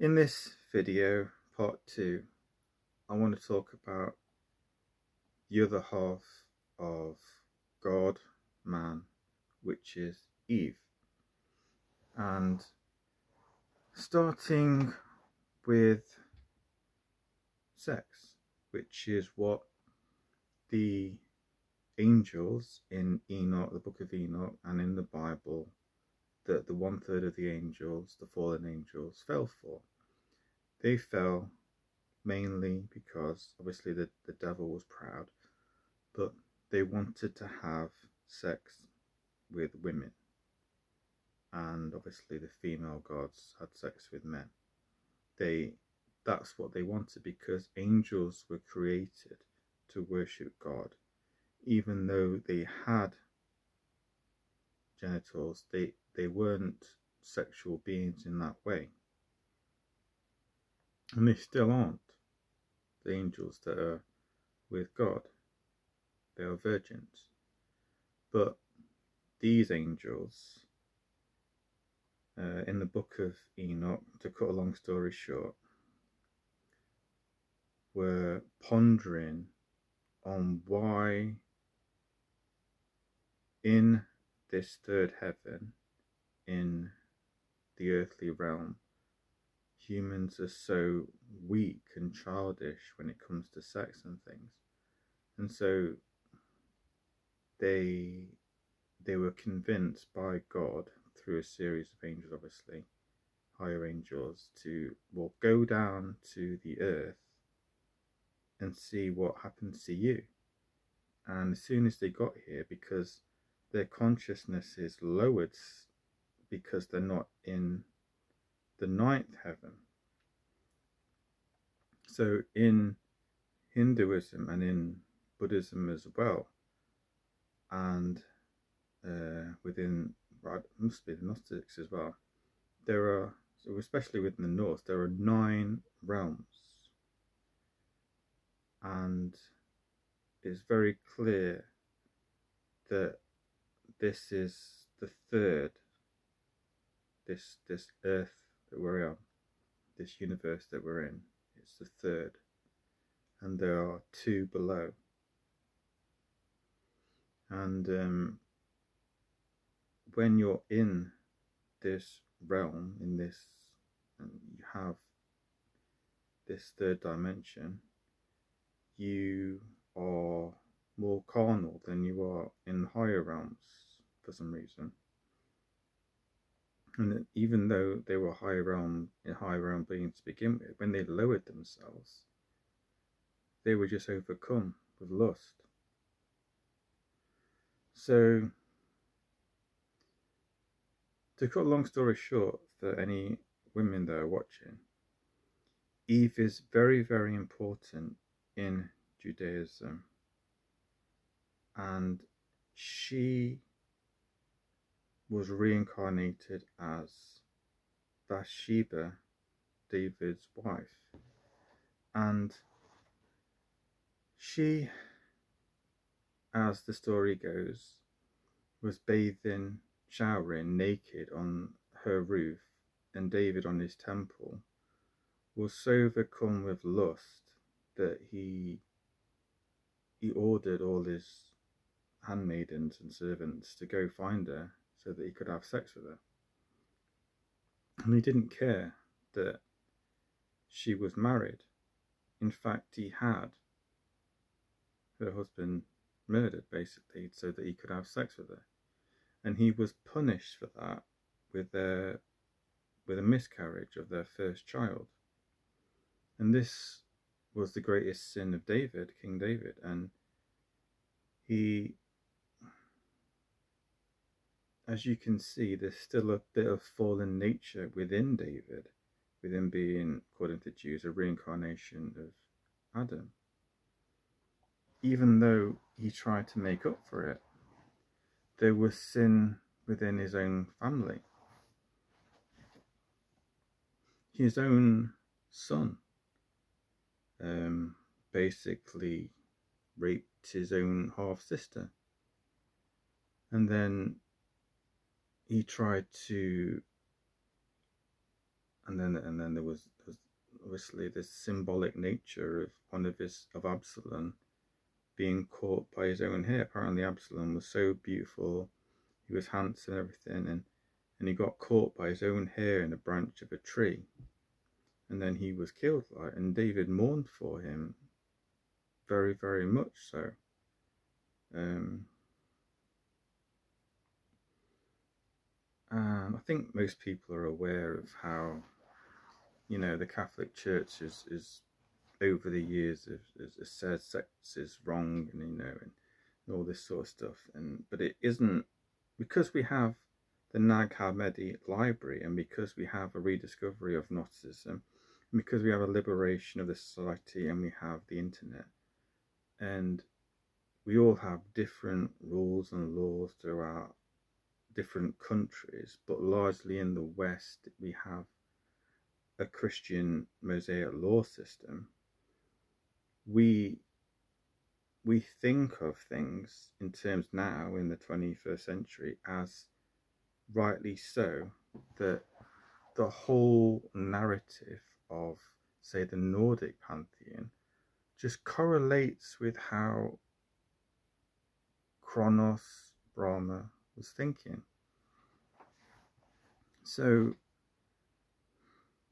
In this video, part two, I want to talk about the other half of God, man, which is Eve. And starting with sex, which is what the angels in Enoch, the book of Enoch, and in the Bible, that the one third of the angels, the fallen angels, fell for. They fell mainly because obviously the, the devil was proud, but they wanted to have sex with women. And obviously the female gods had sex with men. They that's what they wanted because angels were created to worship God. Even though they had genitals, they, they weren't sexual beings in that way. And they still aren't the angels that are with God. They are virgins. But these angels, uh, in the book of Enoch, to cut a long story short, were pondering on why in this third heaven, in the earthly realm, humans are so weak and childish when it comes to sex and things. And so they they were convinced by God through a series of angels obviously, higher angels, to well go down to the earth and see what happens to you. And as soon as they got here, because their consciousness is lowered because they're not in the ninth heaven. So in Hinduism and in Buddhism as well, and uh, within must be the Gnostics as well, there are so especially within the Norse there are nine realms, and it's very clear that this is the third this this earth that we're on this universe that we're in it's the third and there are two below and um, when you're in this realm in this and you have this third dimension you are more carnal than you are in higher realms for some reason. And even though they were high realm high realm beings to begin with, when they lowered themselves, they were just overcome with lust. So to cut a long story short for any women that are watching, Eve is very, very important in Judaism and she was reincarnated as Bathsheba, David's wife. And she, as the story goes, was bathing, showering naked on her roof, and David on his temple was so overcome with lust that he he ordered all his handmaidens and servants to go find her so that he could have sex with her. And he didn't care that she was married. In fact, he had her husband murdered basically so that he could have sex with her. And he was punished for that with their with a miscarriage of their first child. And this was the greatest sin of David, King David, and he as you can see, there's still a bit of fallen nature within David, with him being, according to Jews, a reincarnation of Adam. Even though he tried to make up for it, there was sin within his own family. His own son um, basically raped his own half sister. And then he tried to and then and then there was, there was obviously this symbolic nature of one of his of Absalom being caught by his own hair. Apparently, Absalom was so beautiful, he was handsome and everything, and and he got caught by his own hair in a branch of a tree, and then he was killed. Like, and David mourned for him very, very much so. Um, um, I think most people are aware of how, you know, the Catholic Church is, is over the years has, said sex is wrong, and you know, and, and all this sort of stuff. And but it isn't because we have the Nag Hammadi library, and because we have a rediscovery of Gnosticism, and because we have a liberation of the society, and we have the internet, and we all have different rules and laws throughout different countries, but largely in the West, we have a Christian Mosaic law system. We we think of things in terms now in the 21st century as rightly so that the whole narrative of say the Nordic pantheon just correlates with how Kronos Brahma was thinking. So,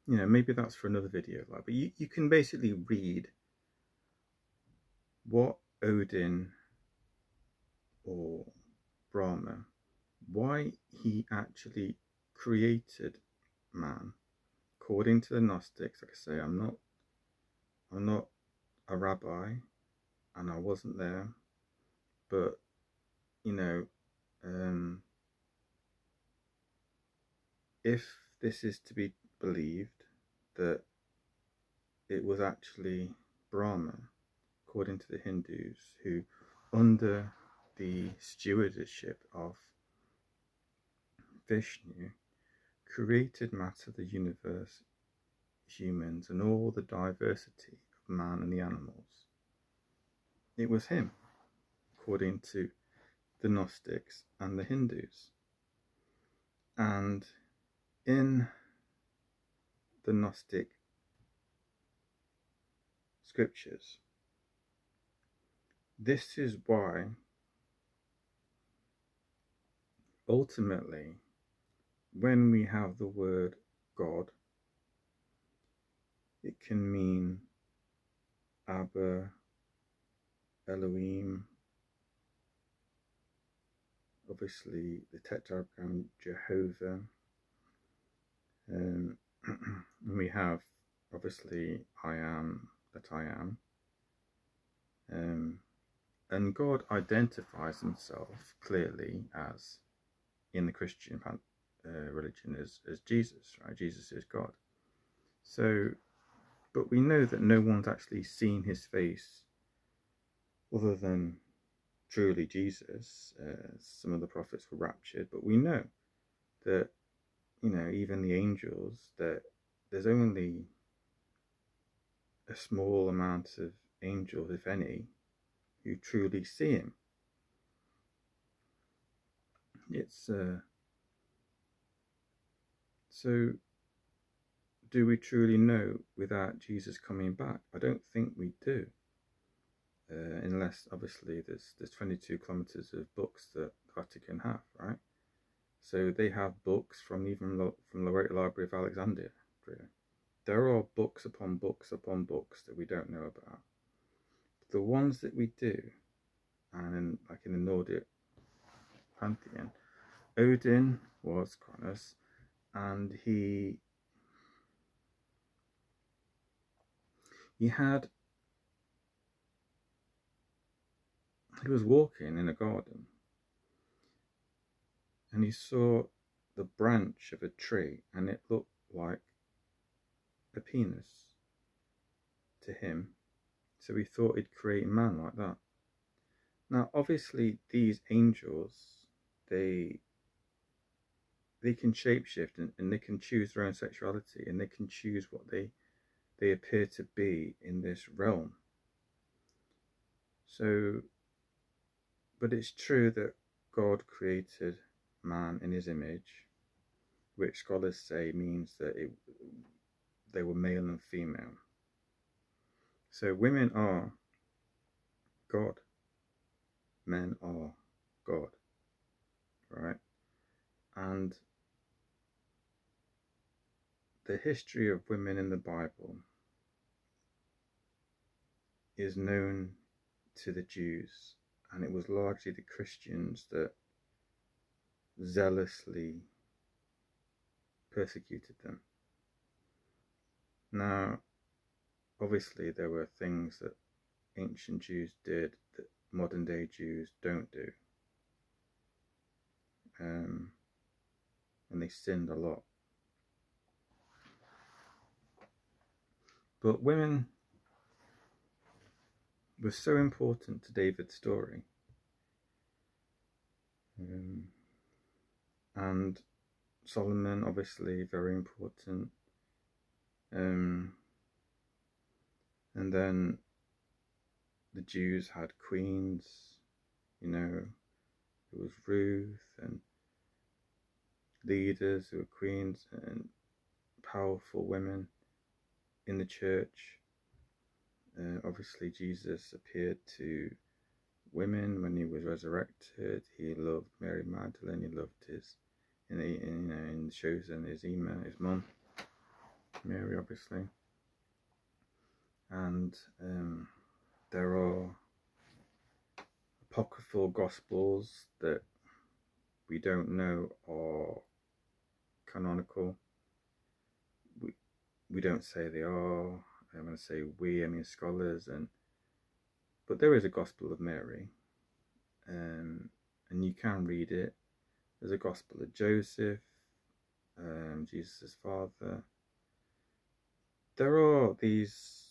you know, maybe that's for another video, like, but you, you can basically read what Odin or Brahma, why he actually created man. According to the Gnostics, like I say, I'm not I'm not a rabbi and I wasn't there, but you know, um, if this is to be believed that it was actually Brahma, according to the Hindus, who, under the stewardship of Vishnu, created matter, the universe, humans, and all the diversity of man and the animals. It was him, according to the Gnostics and the Hindus. And in the Gnostic scriptures, this is why ultimately when we have the word God, it can mean Abba, Elohim, obviously the tetragram Jehovah. Um, we have obviously I am that I am. Um, and God identifies himself clearly as in the Christian uh, religion as, as Jesus, right? Jesus is God. So but we know that no one's actually seen his face other than truly Jesus. Uh, some of the prophets were raptured, but we know that, you know, even the angels, that there's only a small amount of angels, if any, who truly see him. It's uh, so do we truly know without Jesus coming back? I don't think we do. Uh, unless obviously there's there's 22 kilometers of books that Vatican have, right? So they have books from even from the Great Library of Alexandria. There are books upon books upon books that we don't know about. the ones that we do, and in, like in the Nordic pantheon, Odin was Kronos, and he he had he was walking in a garden and he saw the branch of a tree and it looked like a penis to him so he thought he'd create a man like that now obviously these angels they they can shapeshift and, and they can choose their own sexuality and they can choose what they they appear to be in this realm. So, but it's true that God created man in his image, which scholars say means that it, they were male and female. So women are God, men are God, right? And the history of women in the Bible is known to the Jews, and it was largely the Christians that zealously persecuted them. Now, obviously, there were things that ancient Jews did that modern day Jews don't do. Um, and they sinned a lot. But women were so important to David's story. Um, and Solomon, obviously, very important. Um, and then the Jews had queens, you know, it was Ruth and leaders who were queens and powerful women in the church. Uh, obviously, Jesus appeared to women when he was resurrected. He loved Mary Magdalene. He loved his, in, in, you know, in chosen his Emma, his mum, Mary, obviously. And um, there are apocryphal gospels that we don't know are canonical. We we don't say they are. I'm going to say we. I mean scholars and but there is a Gospel of Mary, um, and you can read it. There's a Gospel of Joseph, um, Jesus' father. There are these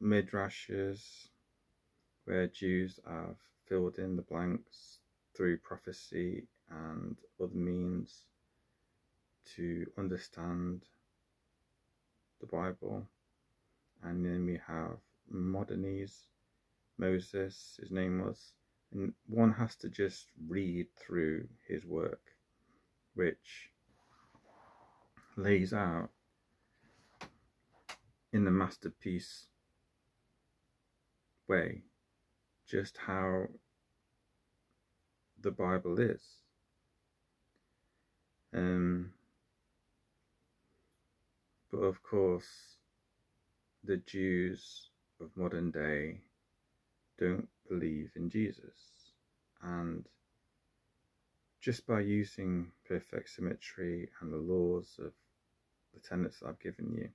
midrashes where Jews have filled in the blanks through prophecy and other means to understand the Bible. And then we have Maimonides, Moses, his name was. And one has to just read through his work, which lays out in the masterpiece way just how the Bible is. Um, but of course, the Jews of modern day don't believe in Jesus. And just by using perfect symmetry and the laws of the tenets that I've given you,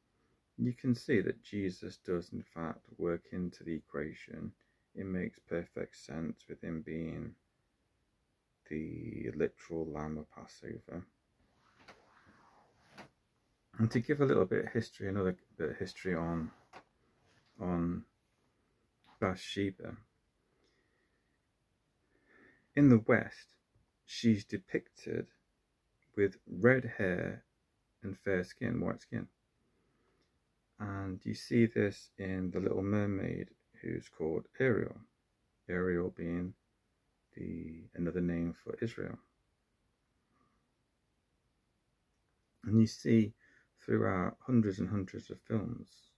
you can see that Jesus does in fact work into the equation. It makes perfect sense with him being the literal lamb of Passover. And to give a little bit of history, another bit of history on on Bathsheba. In the West, she's depicted with red hair and fair skin, white skin. And you see this in The Little Mermaid, who's called Ariel. Ariel being the another name for Israel. And you see throughout hundreds and hundreds of films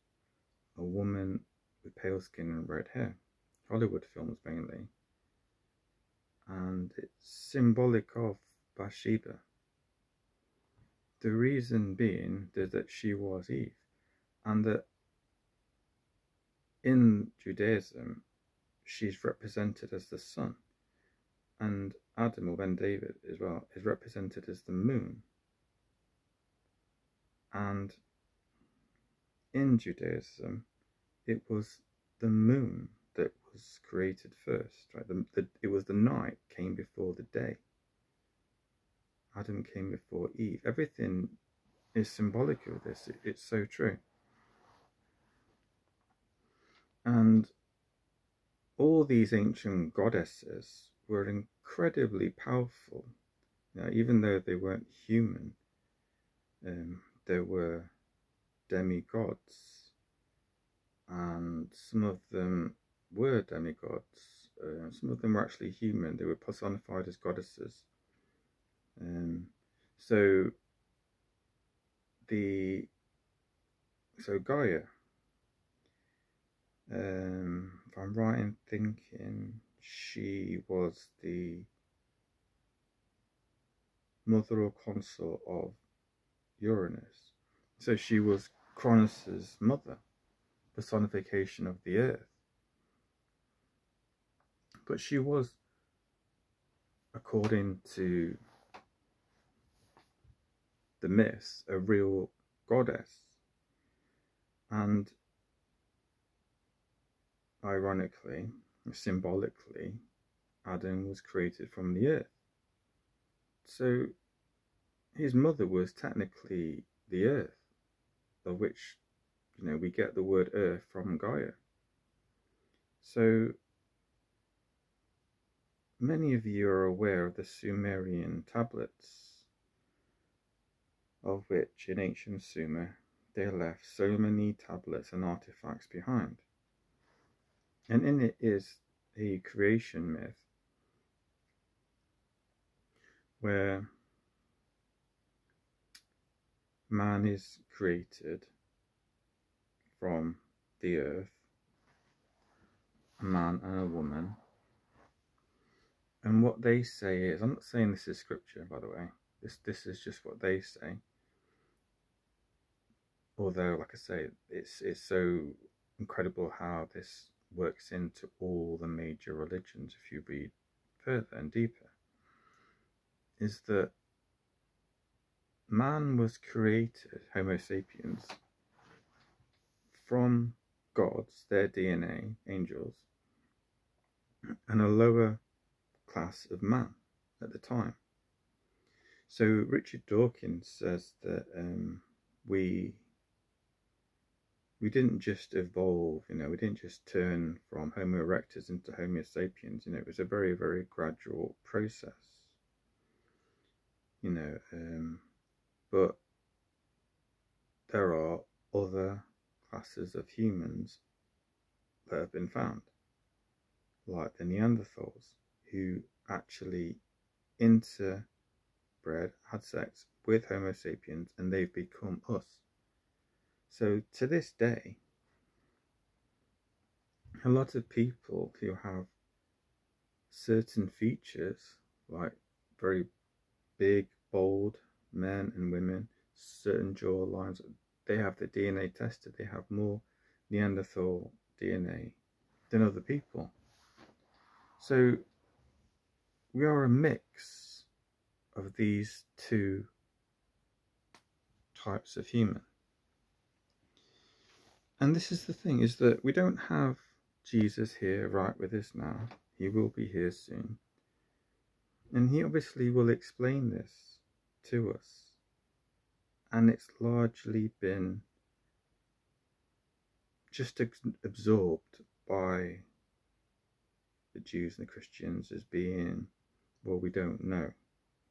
a woman with pale skin and red hair. Hollywood films mainly. And it's symbolic of Bathsheba. The reason being is that she was Eve, and that in Judaism she's represented as the sun, and Adam, or Ben David as well, is represented as the moon. And in Judaism, it was the moon that was created first, right? The, the, it was the night came before the day. Adam came before Eve. Everything is symbolic of this. It, it's so true. And all these ancient goddesses were incredibly powerful. Now, even though they weren't human, um, there were demigods and some of them were demigods. Uh, some of them were actually human. They were personified as goddesses. Um, so the so Gaia, um, if I'm right in thinking, she was the mother or consort of Uranus. So she was Cronus's mother, personification of the earth. But she was, according to the myths, a real goddess. And ironically, symbolically, Adam was created from the earth. So his mother was technically the earth, of which, you know, we get the word earth from Gaia. So many of you are aware of the Sumerian tablets, of which in ancient Sumer they left so many tablets and artifacts behind. And in it is a creation myth where man is created from the earth, a man and a woman. And what they say is, I'm not saying this is scripture, by the way. This this is just what they say. Although, like I say, it's it's so incredible how this works into all the major religions if you read further and deeper. Is that man was created, Homo sapiens, from gods, their DNA, angels, and a lower class of man at the time. So Richard Dawkins says that um, we we didn't just evolve, you know, we didn't just turn from Homo erectus into Homo sapiens, you know, it was a very, very gradual process, you know, um, but there are other classes of humans that have been found, like the Neanderthals, who actually interbred, had sex with Homo sapiens, and they've become us. So to this day, a lot of people who have certain features, like very big, bold, men and women, certain jaw lines, they have the DNA tested, they have more Neanderthal DNA than other people. So we are a mix of these two types of human. And this is the thing, is that we don't have Jesus here right with us now. He will be here soon. And he obviously will explain this to us. And it's largely been just absorbed by the Jews and the Christians as being, well, we don't know.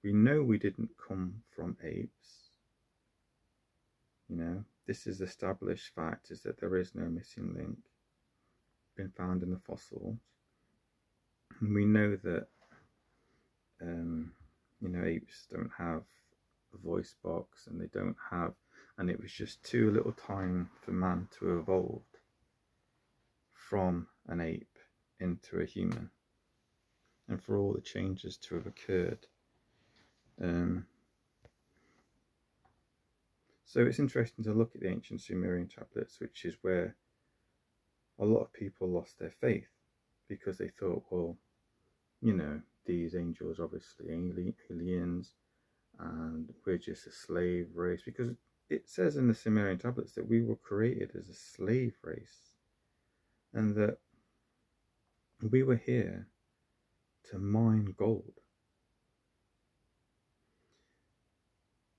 We know we didn't come from apes. You know, this is established fact is that there is no missing link been found in the fossils. And we know that, um, you know, apes don't have voice box and they don't have and it was just too little time for man to evolve from an ape into a human. And for all the changes to have occurred. Um, so it's interesting to look at the ancient Sumerian tablets which is where a lot of people lost their faith because they thought well you know these angels obviously aliens and we're just a slave race. Because it says in the Sumerian tablets that we were created as a slave race and that we were here to mine gold.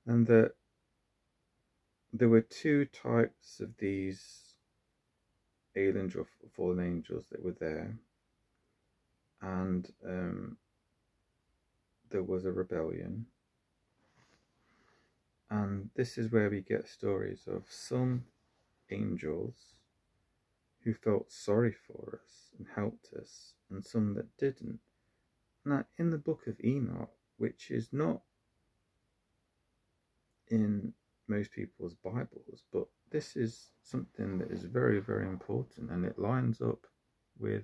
And that there were two types of these aliens or fallen angels that were there. And um, there was a rebellion and this is where we get stories of some angels who felt sorry for us and helped us, and some that didn't. Now, in the book of Enoch, which is not in most people's Bibles, but this is something that is very, very important and it lines up with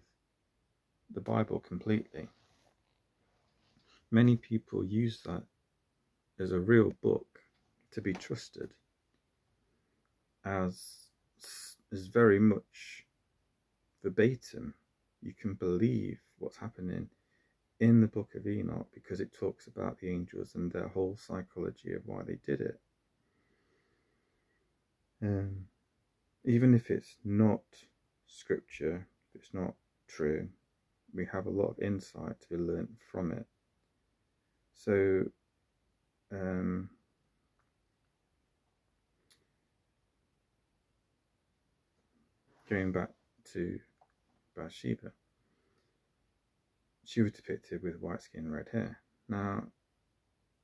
the Bible completely. Many people use that as a real book to be trusted as is very much verbatim. You can believe what's happening in the book of Enoch because it talks about the angels and their whole psychology of why they did it. Um, even if it's not scripture, if it's not true, we have a lot of insight to be learnt from it. So, um, going back to Bathsheba, she was depicted with white skin and red hair. Now,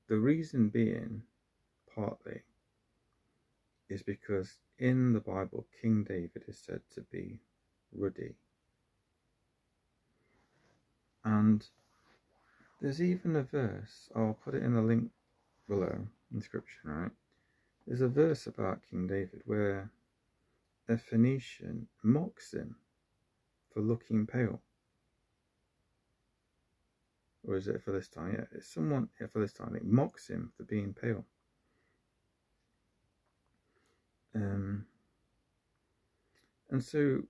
the reason being, partly, is because in the Bible, King David is said to be ruddy. And there's even a verse, I'll put it in the link below, inscription, right? There's a verse about King David where a Phoenician mocks him for looking pale. Or is it for Philistine? Yeah, it's someone, yeah, Philistine, it mocks him for being pale. Um, and so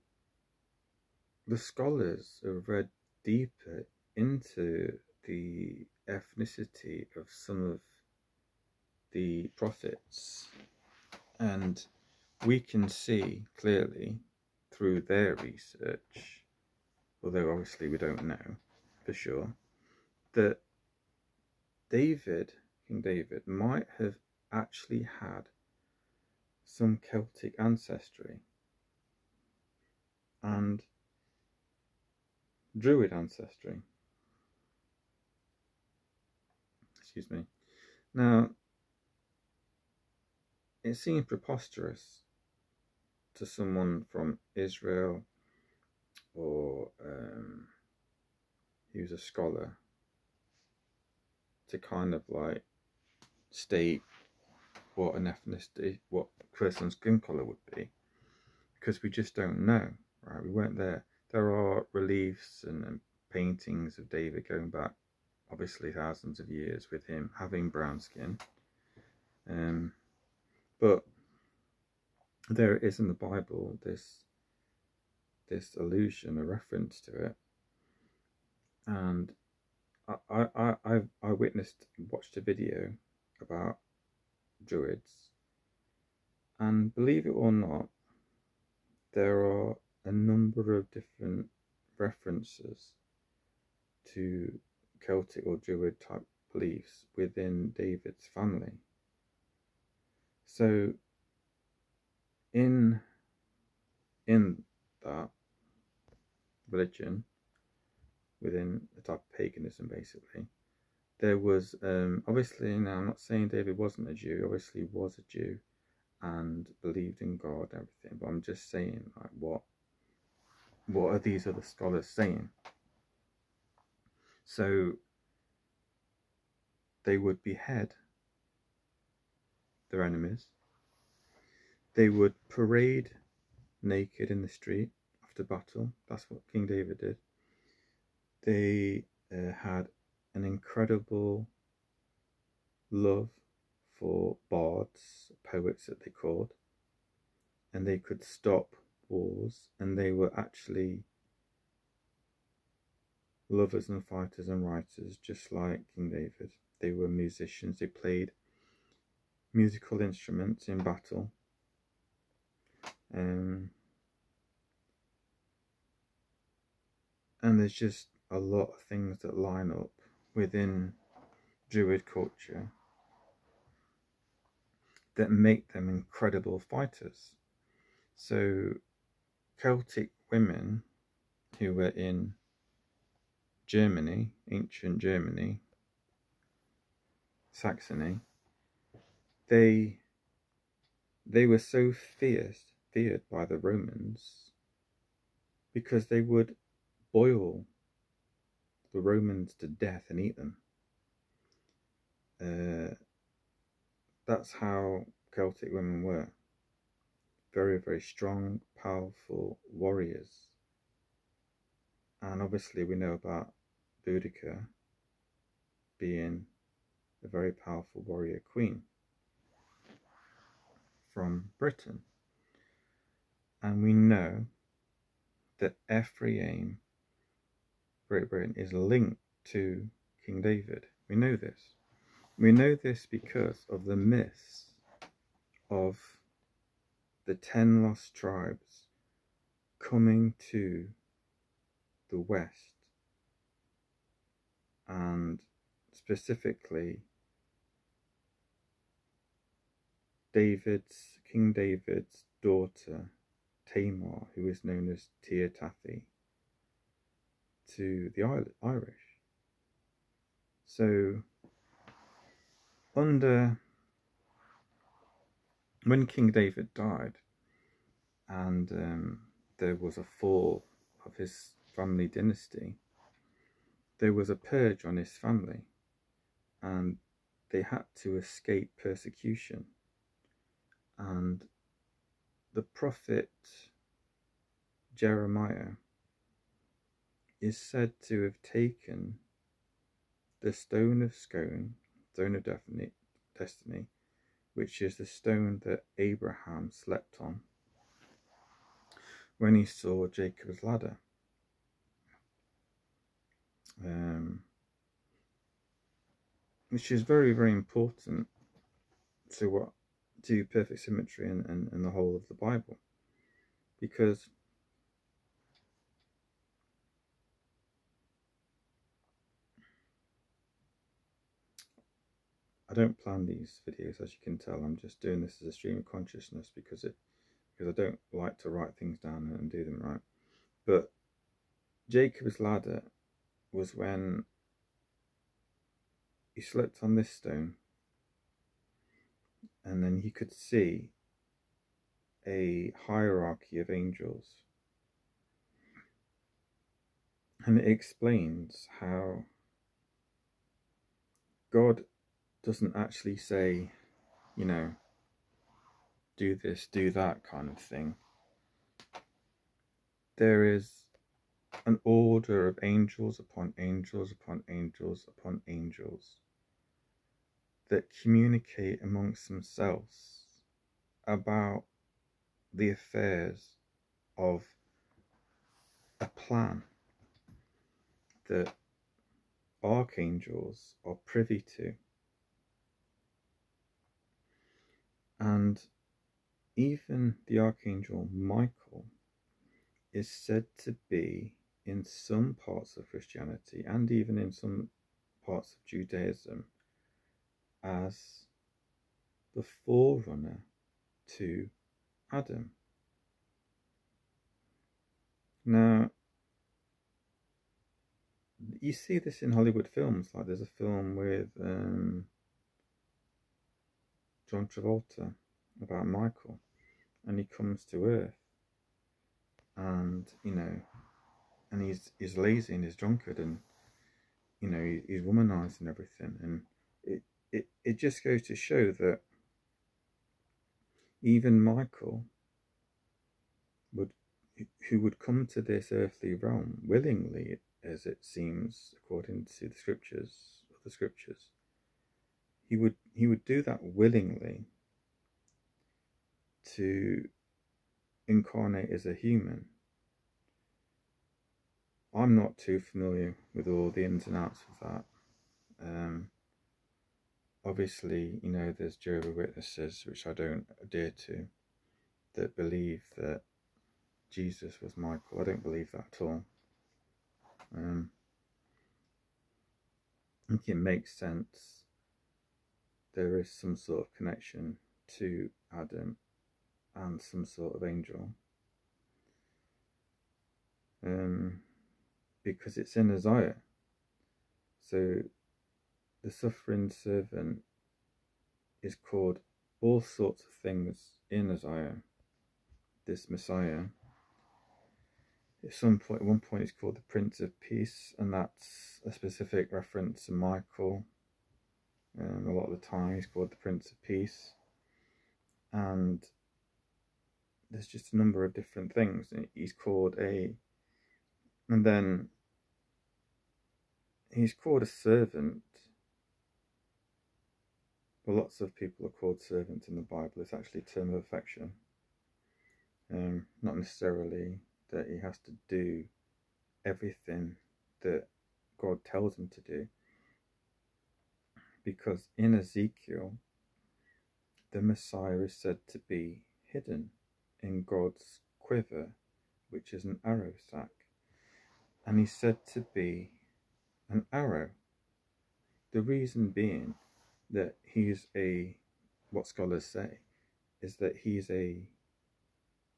the scholars have read deeper into the ethnicity of some of the prophets and we can see clearly through their research although obviously we don't know for sure that David King David might have actually had some Celtic ancestry and Druid ancestry. Excuse me. Now, it seems preposterous to someone from Israel or um, was a scholar to kind of like state what an ethnicity, what a person's skin colour would be, because we just don't know, right? We weren't there. There are reliefs and, and paintings of David going back, obviously, thousands of years with him having brown skin. Um, but there is in the Bible this this allusion, a reference to it, and I I I I witnessed watched a video about druids. And believe it or not, there are a number of different references to Celtic or Druid type beliefs within David's family. So in in that religion, within the type of paganism basically, there was um, obviously now I'm not saying David wasn't a Jew, obviously was a Jew and believed in God and everything, but I'm just saying like what what are these other scholars saying? So they would behead their enemies. They would parade naked in the street after battle. That's what King David did. They uh, had an incredible love for bards, poets that they called, and they could stop wars, and they were actually lovers and fighters and writers, just like King David. They were musicians, they played musical instruments in battle. Um, and there's just a lot of things that line up within Druid culture that make them incredible fighters. So, Celtic women who were in Germany, ancient Germany, Saxony, they they were so fierce, feared by the Romans because they would boil the Romans to death and eat them. Uh, that's how Celtic women were. very, very strong, powerful warriors. And obviously, we know about Boudica being a very powerful warrior queen from Britain. And we know that Ephraim, Great Britain, is linked to King David. We know this. We know this because of the myths of the ten lost tribes coming to the west and specifically David's King David's daughter Tamar, who is known as Tir to the Irish. So under when King David died and um, there was a fall of his family dynasty, there was a purge on his family and they had to escape persecution. And the prophet Jeremiah is said to have taken the stone of scone, stone of destiny, which is the stone that Abraham slept on when he saw Jacob's ladder. Um, which is very, very important to what to perfect symmetry and, and, and the whole of the Bible. Because I don't plan these videos, as you can tell. I'm just doing this as a stream of consciousness because it because I don't like to write things down and do them right. But Jacob's ladder was when he slept on this stone and then he could see a hierarchy of angels. And it explains how God doesn't actually say, you know, do this, do that kind of thing. There is an order of angels upon angels upon angels upon angels that communicate amongst themselves about the affairs of a plan that archangels are privy to. And even the archangel Michael is said to be in some parts of Christianity and even in some parts of Judaism as the forerunner to Adam. Now, you see this in Hollywood films, like there's a film with um, John Travolta about Michael, and he comes to Earth, and you know, and he's he's lazy and he's drunkard, and you know he, he's womanized and everything, and it it just goes to show that even Michael would who would come to this earthly realm willingly, as it seems according to the scriptures the scriptures he would he would do that willingly to incarnate as a human. I'm not too familiar with all the ins and outs of that. Um, obviously, you know, there's Jehovah Witnesses, which I don't adhere to, that believe that Jesus was Michael. I don't believe that at all. Um, I think it makes sense there is some sort of connection to Adam and some sort of angel. Um, because it's in Isaiah. So the suffering servant is called all sorts of things in Isaiah, this Messiah. At some point, at one point, it's called the Prince of Peace, and that's a specific reference to Michael um, a lot of the time he's called the Prince of Peace. And there's just a number of different things. He's called a, and then he's called a servant. Well, lots of people are called servants in the Bible. It's actually a term of affection. Um, not necessarily that he has to do everything that God tells him to do. Because in Ezekiel, the Messiah is said to be hidden in God's quiver, which is an arrow sack. And he's said to be an arrow. The reason being that he's a, what scholars say, is that he's a,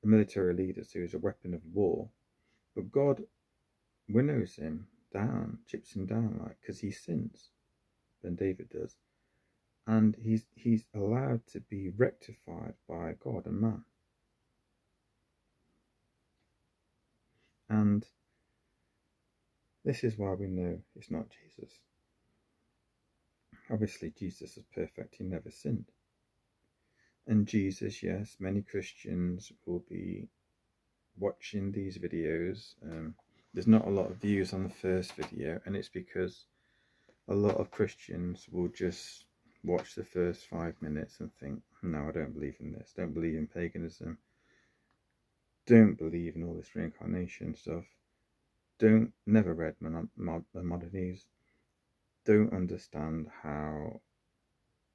a military leader, so he's a weapon of war. But God winnows him down, chips him down, like, because he sins, than David does. And he's, he's allowed to be rectified by God and man. And this is why we know it's not Jesus. Obviously, Jesus is perfect, he never sinned. And Jesus, yes, many Christians will be watching these videos. Um, there's not a lot of views on the first video, and it's because a lot of Christians will just watch the first five minutes and think, no, I don't believe in this, don't believe in paganism, don't believe in all this reincarnation stuff, don't never read Maimonides, don't understand how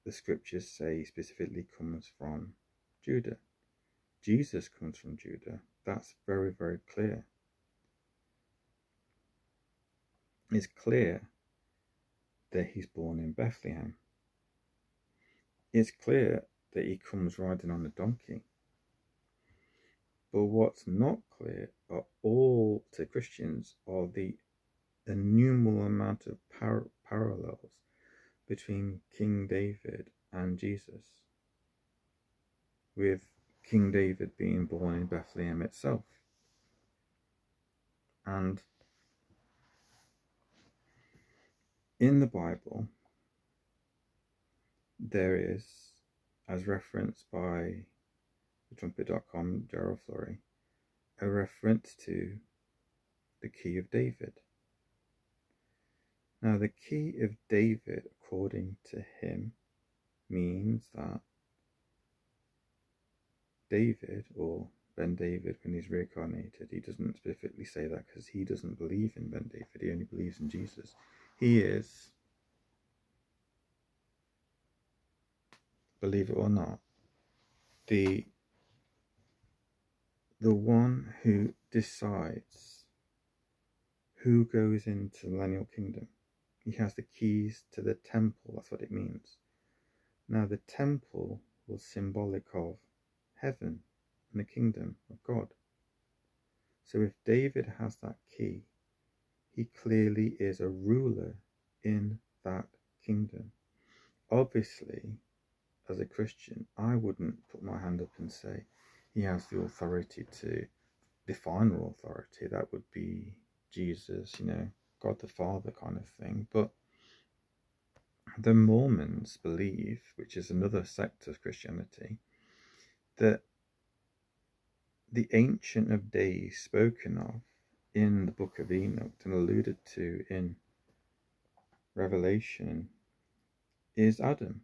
the scriptures say specifically comes from Judah. Jesus comes from Judah. That's very, very clear. It's clear that he's born in Bethlehem. It's clear that he comes riding on a donkey. But what's not clear are all to Christians are the innumerable amount of par parallels between King David and Jesus, with King David being born in Bethlehem itself. And in the Bible, there is, as referenced by trumpet.com, Gerald Flurry, a reference to the key of David. Now, the key of David, according to him, means that David, or Ben David, when he's reincarnated, he doesn't specifically say that because he doesn't believe in Ben David, he only believes in Jesus. He is, believe it or not, the the one who decides who goes into the millennial kingdom. He has the keys to the temple, that's what it means. Now, the temple was symbolic of heaven and the kingdom of God. So, if David has that key, he clearly is a ruler in that kingdom. Obviously, as a Christian, I wouldn't put my hand up and say, he has the authority to the final authority. That would be Jesus, you know, God the Father kind of thing. But the Mormons believe, which is another sect of Christianity, that the Ancient of Days spoken of in the book of Enoch and alluded to in Revelation is Adam.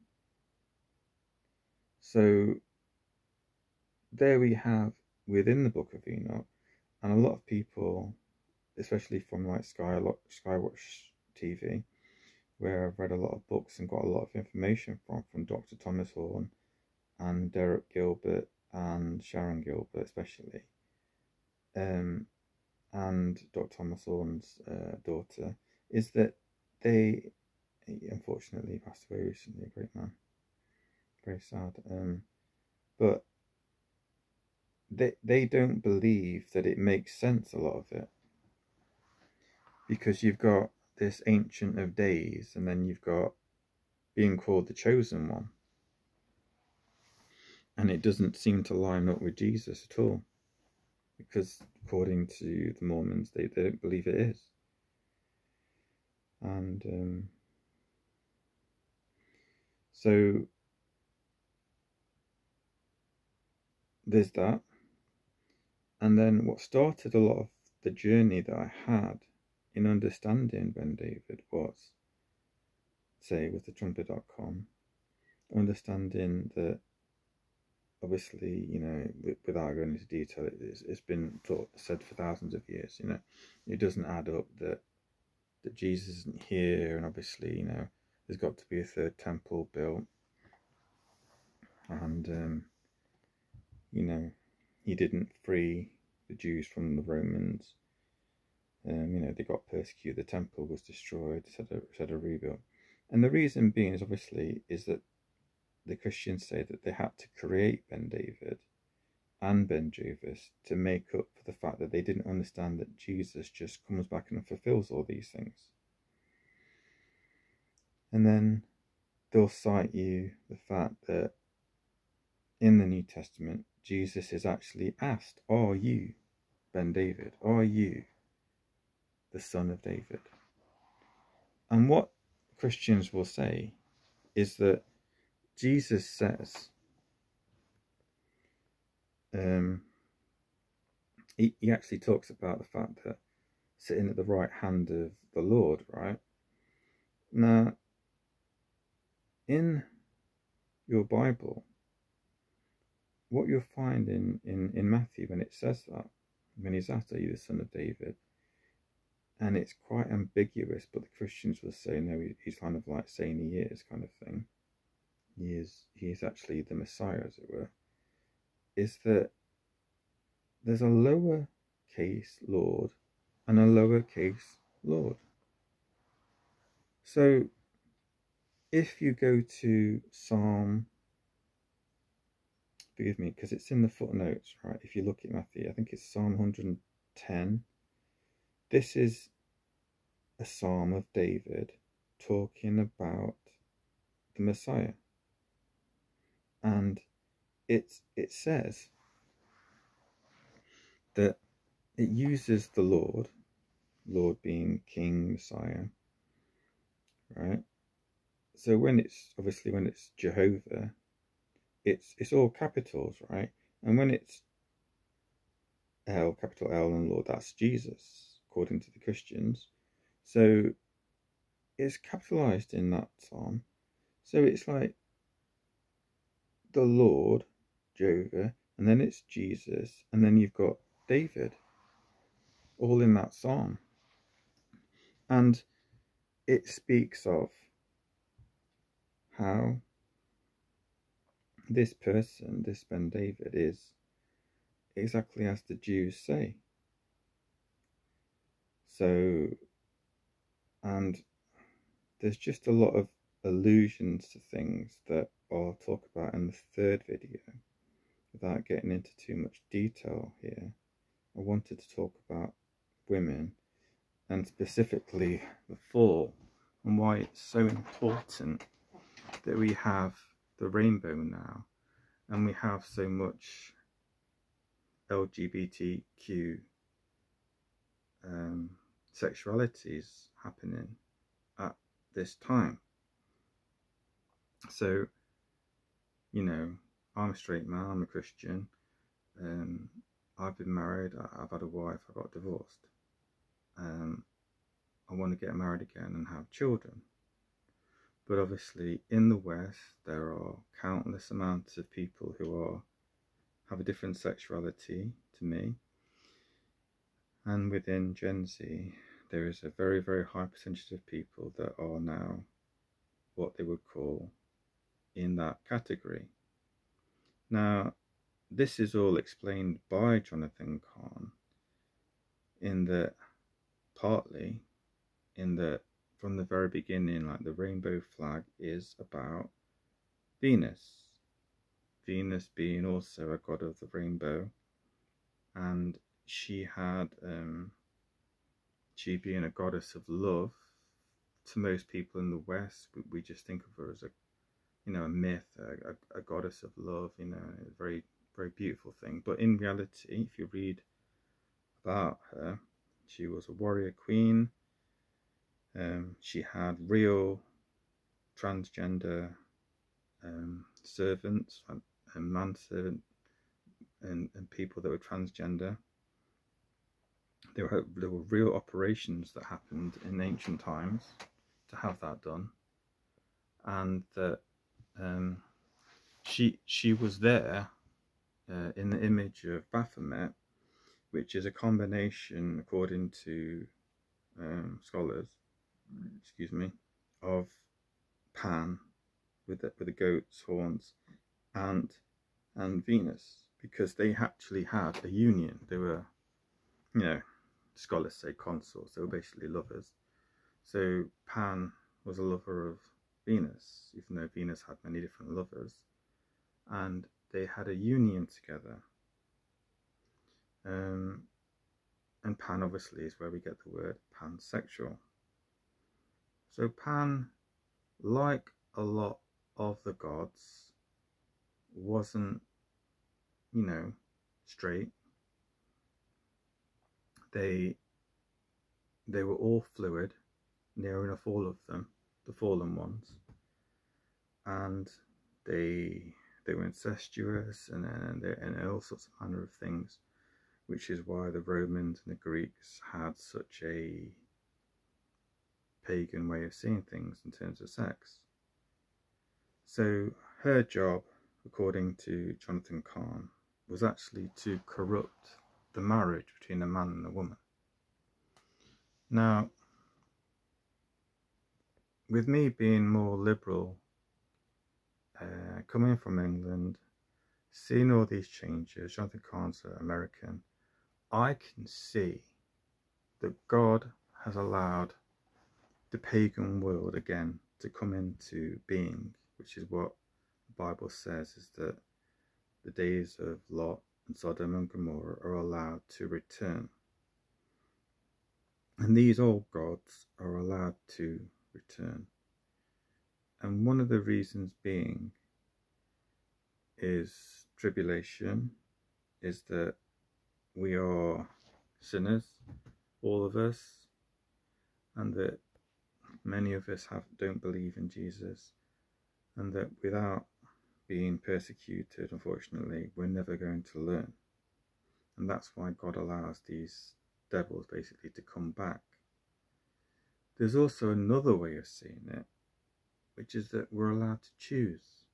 So there we have within the Book of Enoch, and a lot of people, especially from like Sky Skywatch TV, where I've read a lot of books and got a lot of information from, from Dr. Thomas Horn and Derek Gilbert and Sharon Gilbert, especially, um, and Dr. Thomas Horn's uh, daughter, is that they unfortunately passed away recently, a great man. Very sad. Um, but they they don't believe that it makes sense a lot of it because you've got this ancient of days and then you've got being called the chosen one. And it doesn't seem to line up with jesus at all because according to the mormons they, they don't believe it is. And um, so there's that. And then what started a lot of the journey that I had in understanding Ben David was, say, with the trumpet.com, understanding that obviously, you know, without going into detail, it's, it's been thought, said for thousands of years, you know, it doesn't add up that that Jesus isn't here, and obviously, you know, there's got to be a third temple built, and um, you know, he didn't free the Jews from the Romans. Um, you know, they got persecuted. The temple was destroyed. Said a rebuild, and the reason being is obviously is that the Christians say that they had to create Ben David and Ben Jervis to make up for the fact that they didn't understand that Jesus just comes back and fulfills all these things. And then they'll cite you the fact that in the New Testament, Jesus is actually asked, Are you Ben David? Are you the son of David? And what Christians will say is that Jesus says, um, he, he actually talks about the fact that sitting at the right hand of the Lord, right? Now, in your Bible, what you'll find in, in, in Matthew when it says that, when he's Are you the son of David? And it's quite ambiguous, but the Christians will say, No, he's kind of like saying he is, kind of thing. He is, he is actually the Messiah, as it were is that there's a lower case Lord and a lower case Lord. So if you go to Psalm, forgive me, because it's in the footnotes, right? If you look at Matthew, I think it's Psalm 110. This is a psalm of David talking about the Messiah. And it it says that it uses the Lord, Lord being King, Messiah, right? So when it's obviously when it's Jehovah, it's it's all capitals, right? And when it's L, capital L and Lord, that's Jesus, according to the Christians. So it's capitalized in that psalm. So it's like the Lord Jehovah, and then it's Jesus, and then you've got David, all in that psalm. And it speaks of how this person, this Ben David, is exactly as the Jews say. So, and there's just a lot of allusions to things that I'll talk about in the third video without getting into too much detail here, I wanted to talk about women and specifically the fall and why it's so important that we have the rainbow now and we have so much LGBTQ um, sexualities happening at this time. So, you know, I'm a straight man, I'm a Christian. Um, I've been married, I've had a wife, I got divorced. Um, I want to get married again and have children. But obviously, in the West, there are countless amounts of people who are have a different sexuality to me. And within Gen Z, there is a very, very high percentage of people that are now what they would call in that category. Now, this is all explained by Jonathan Cahn in that partly in that from the very beginning, like the rainbow flag is about Venus. Venus being also a god of the rainbow, and she had, um, she being a goddess of love. To most people in the West, we, just think of her as a you know, a myth, a, a, a goddess of love, you know, a very, very beautiful thing. But in reality, if you read about her, she was a warrior queen. Um, she had real transgender um, servants, a manservant, and, and people that were transgender. There were there were real operations that happened in ancient times to have that done, and that um, she she was there uh, in the image of Baphomet, which is a combination, according to um, scholars, excuse me, of Pan with the, with the goat's horns and and Venus because they actually had a union. They were, you know, scholars say consorts. They were basically lovers. So Pan was a lover of Venus, even though Venus had many different lovers, and they had a union together. Um, and Pan obviously is where we get the word pansexual. So Pan, like a lot of the gods, wasn't, you know, straight. They they were all fluid, near enough all of them, the fallen ones, and they they were incestuous and and, and all sorts of manner of things, which is why the Romans and the Greeks had such a pagan way of seeing things in terms of sex. So her job, according to Jonathan Cahn, was actually to corrupt the marriage between a man and a woman. Now, with me being more liberal, uh, coming from England, seeing all these changes, Jonathan Cahn's American, I can see that God has allowed the pagan world again to come into being, which is what the Bible says is that the days of Lot and Sodom and Gomorrah are allowed to return. And these old gods are allowed to return. And one of the reasons being is tribulation, is that we are sinners, all of us, and that many of us have don't believe in Jesus, and that without being persecuted, unfortunately, we're never going to learn. And that's why God allows these devils basically to come back. There's also another way of seeing it, which is that we're allowed to choose.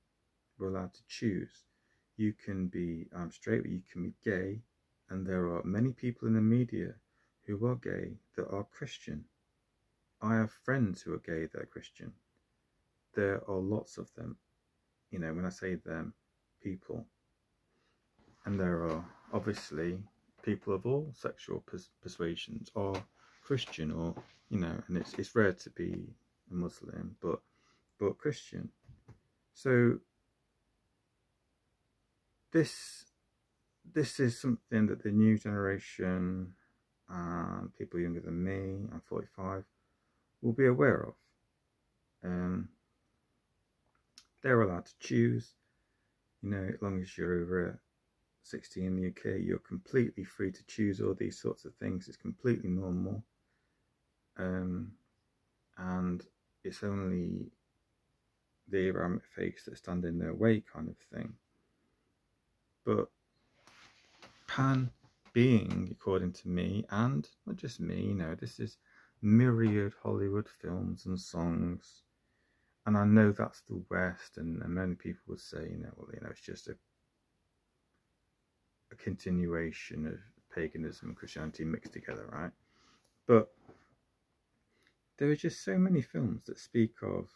We're allowed to choose. You can be um, straight, but you can be gay, and there are many people in the media who are gay that are Christian. I have friends who are gay that are Christian. There are lots of them. You know, when I say them, people. And there are obviously people of all sexual pers persuasions or Christian or, you know, and it's, it's rare to be a Muslim, but, but Christian. So this this is something that the new generation and people younger than me, I'm 45, will be aware of. Um, they're allowed to choose, you know, as long as you're over 60 in the UK, you're completely free to choose all these sorts of things. It's completely normal. Um, and it's only the faiths that stand in their way kind of thing. But Pan being, according to me, and not just me, you know, this is myriad Hollywood films and songs. And I know that's the West, and, and many people would say, you know, well, you know, it's just a, a continuation of paganism and Christianity mixed together, right? But there are just so many films that speak of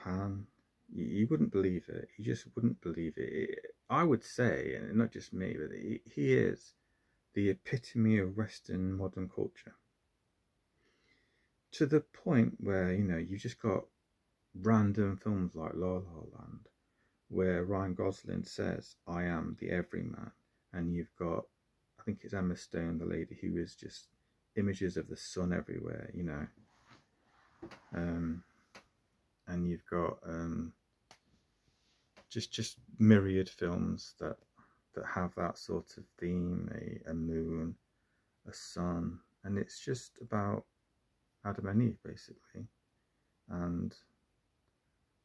Pan. You, you wouldn't believe it. You just wouldn't believe it. I would say, and not just me, but he, he is the epitome of Western modern culture. To the point where, you know, you've just got random films like La La Land, where Ryan Gosling says, I am the everyman. And you've got, I think it's Emma Stone, the lady who is just images of the sun everywhere, you know. Um, and you've got um, just just myriad films that that have that sort of theme a, a moon a sun and it's just about adam and eve basically and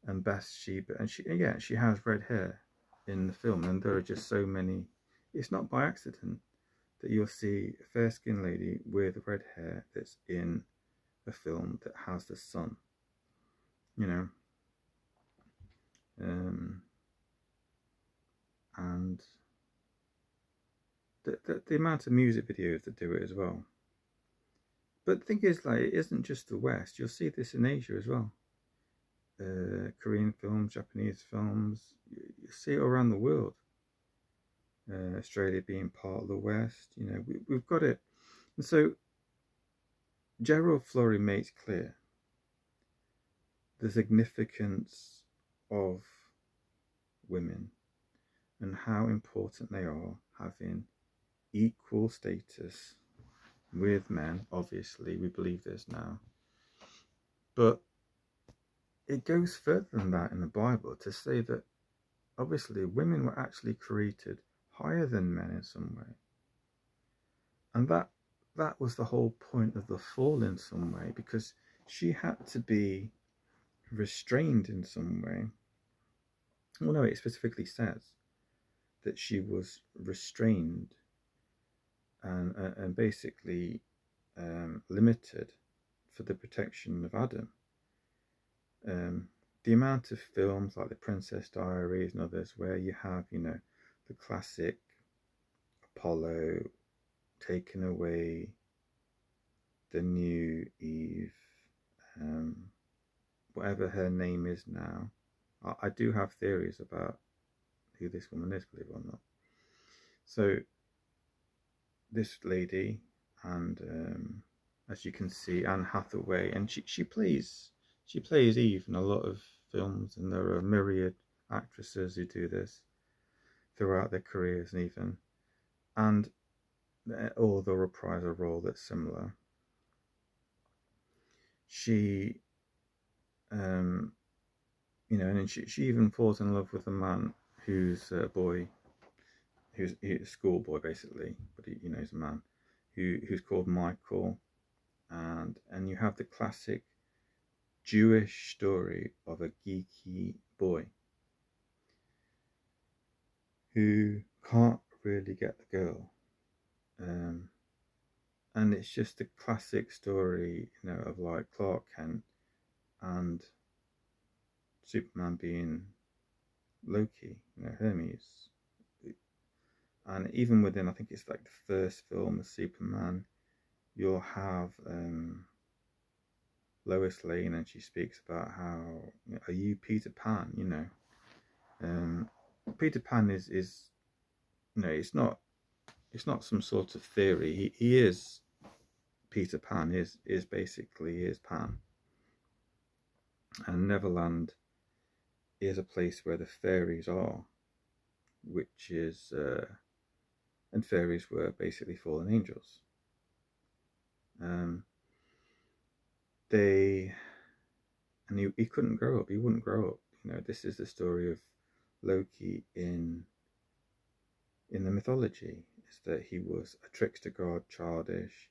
and Bathsheba and she yeah she has red hair in the film, and there are just so many. It's not by accident that you'll see a fair skinned lady with red hair that's in a film that has the sun. You know. Um, and the, the, the amount of music videos that do it as well. But the thing is, like, it isn't just the West. You'll see this in Asia as well. Uh, Korean films, Japanese films, you, you, see it around the world. Uh, Australia being part of the West, you know, we, we've got it. And so, Gerald Flurry makes clear the significance of women and how important they are having equal status with men. Obviously, we believe this now. But it goes further than that in the Bible to say that obviously women were actually created higher than men in some way. And that that was the whole point of the fall in some way because she had to be restrained in some way. Well, no, it specifically says that she was restrained and, and basically um, limited for the protection of Adam. Um, the amount of films like The Princess Diaries and others where you have, you know, the classic Apollo taken away, the new Eve, um, whatever her name is now. I, I do have theories about who this woman is, believe it or not. So this lady, and um, as you can see, Anne Hathaway, and she she plays she plays Eve in a lot of films, and there are myriad actresses who do this throughout their careers, and even and or they'll reprise a role that's similar. She, um, you know, and she she even falls in love with a man who's a boy who's, a schoolboy basically, but he, you know he's a man who who's called Michael, and and you have the classic Jewish story of a geeky boy who can't really get the girl, um, and it's just a classic story, you know, of like Clark Kent and Superman being Loki, you know, Hermes. And even within I think it's like the first film of Superman you'll have um, Lois Lane and she speaks about how are you Peter Pan you know? Um, Peter Pan is is you know it's not it's not some sort of theory. He, he is Peter Pan is is basically is Pan. And Neverland is a place where the fairies are which is uh, and fairies were basically fallen angels. Um, they, and he, he couldn't grow up. He wouldn't grow up. You know, this is the story of Loki in in the mythology. Is that he was a trickster god, childish,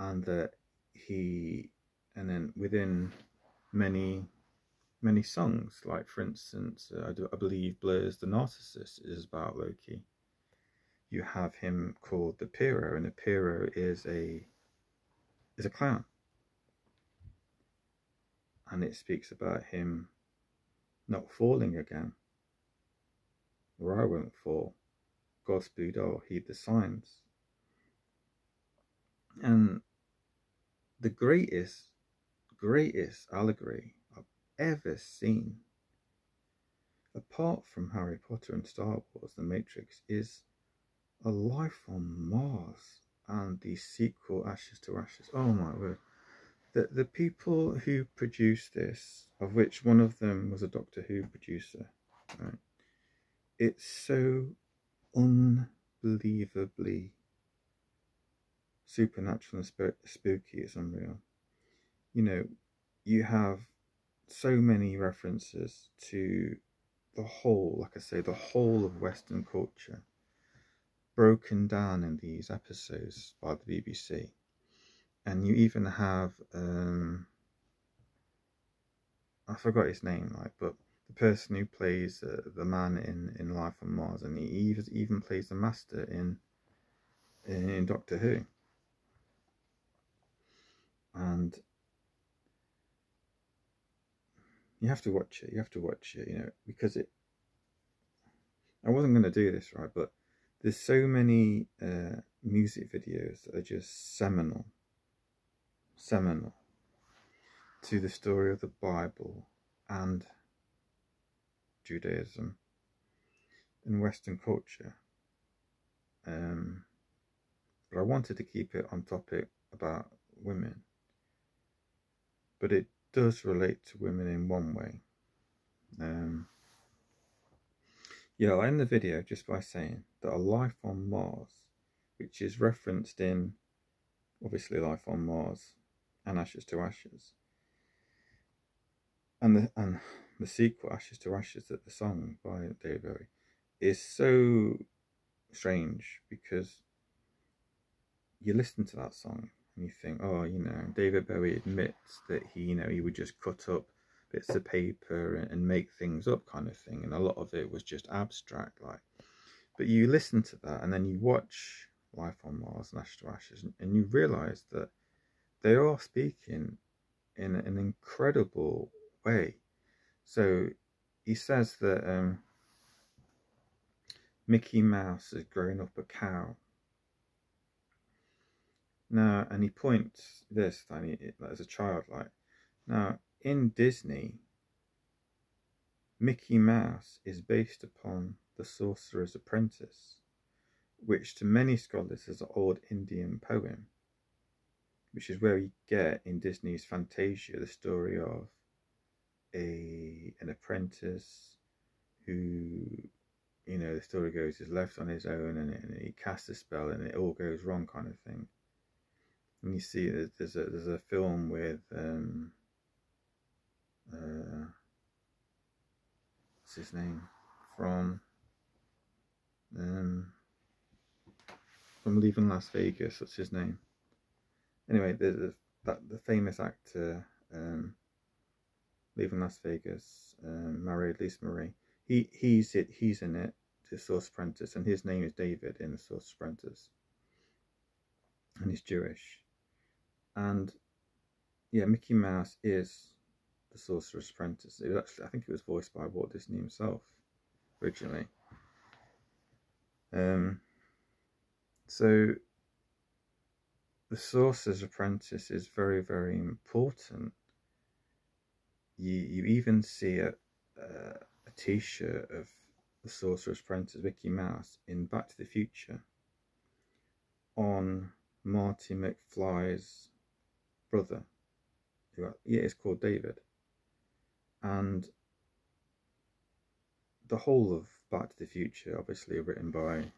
and that he, and then within many many songs, like for instance, uh, I, do, I believe Blur's The narcissist is about Loki you have him called the Pierrot, and the Pierrot is a is a clown, and it speaks about him not falling again, or I won't fall. Godspeed, oh, heed the signs. And the greatest, greatest allegory I've ever seen, apart from Harry Potter and Star Wars, The Matrix, is a life on Mars and the sequel Ashes to Ashes. Oh my word. The, the people who produced this, of which one of them was a Doctor Who producer, right? It's so unbelievably supernatural and spooky, it's unreal. You know, you have so many references to the whole, like I say, the whole of Western culture broken down in these episodes by the BBC. And you even have, um, I forgot his name, like, but the person who plays uh, the man in, in Life on Mars, and he even, plays the Master in, in in Doctor Who. And you have to watch it. You have to watch it, you know, because it. I wasn't going to do this right, but there's so many uh, music videos that are just seminal, seminal to the story of the Bible and Judaism in Western culture. Um, but I wanted to keep it on topic about women. But it does relate to women in one way. Um, yeah, I'll end the video just by saying that a life on Mars, which is referenced in obviously Life on Mars and Ashes to Ashes, and the and the sequel Ashes to Ashes that the song by David Bowie is so strange because you listen to that song and you think, oh, you know, David Bowie admits that he, you know, he would just cut up bits of paper and, and make things up kind of thing. And a lot of it was just abstract like. But you listen to that and then you watch Life on Mars and Ashes to Ashes and, and you realize that they are speaking in an incredible way. So he says that um, Mickey Mouse has grown up a cow. Now and he points this as a child like now in Disney, Mickey Mouse is based upon The Sorcerer's Apprentice, which to many scholars is an old Indian poem, which is where we get in Disney's Fantasia the story of a an apprentice who, you know, the story goes is left on his own and, and he casts a spell and it all goes wrong, kind of thing. And you see, there's a there's a film with um, uh, what's his name from um, from Leaving Las Vegas. What's his name? Anyway, the, that the famous actor um, Leaving Las Vegas, um, married Lisa Marie. He he's it. He's in it. The Sorcerer's Apprentice, and his name is David in the Sorcerer's Apprentice, and he's Jewish. And yeah, Mickey Mouse is the Sorcerer's Apprentice. It actually, I think it was voiced by Walt Disney himself originally. Um, so the Sorcerer's Apprentice is very, very important. You you even see a a, a T-shirt of the Sorcerer's Apprentice, Mickey Mouse, in Back to the Future on Marty McFly's brother. Yeah, it's called David and the whole of Back to the Future, obviously written by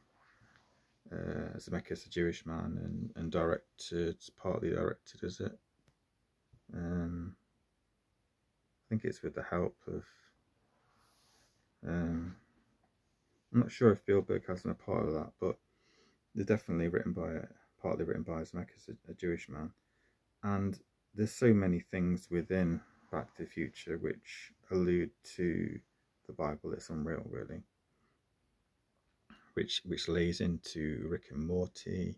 uh, Zemeckis, a Jewish man, and, and directed, partly directed, is it? Um, I think it's with the help of. Um, I'm not sure if Spielberg has been a part of that, but they're definitely written by, partly written by Zemeckis, a, a Jewish man, and there's so many things within Back to the Future, which allude to the Bible. It's unreal, really. Which which lays into Rick and Morty,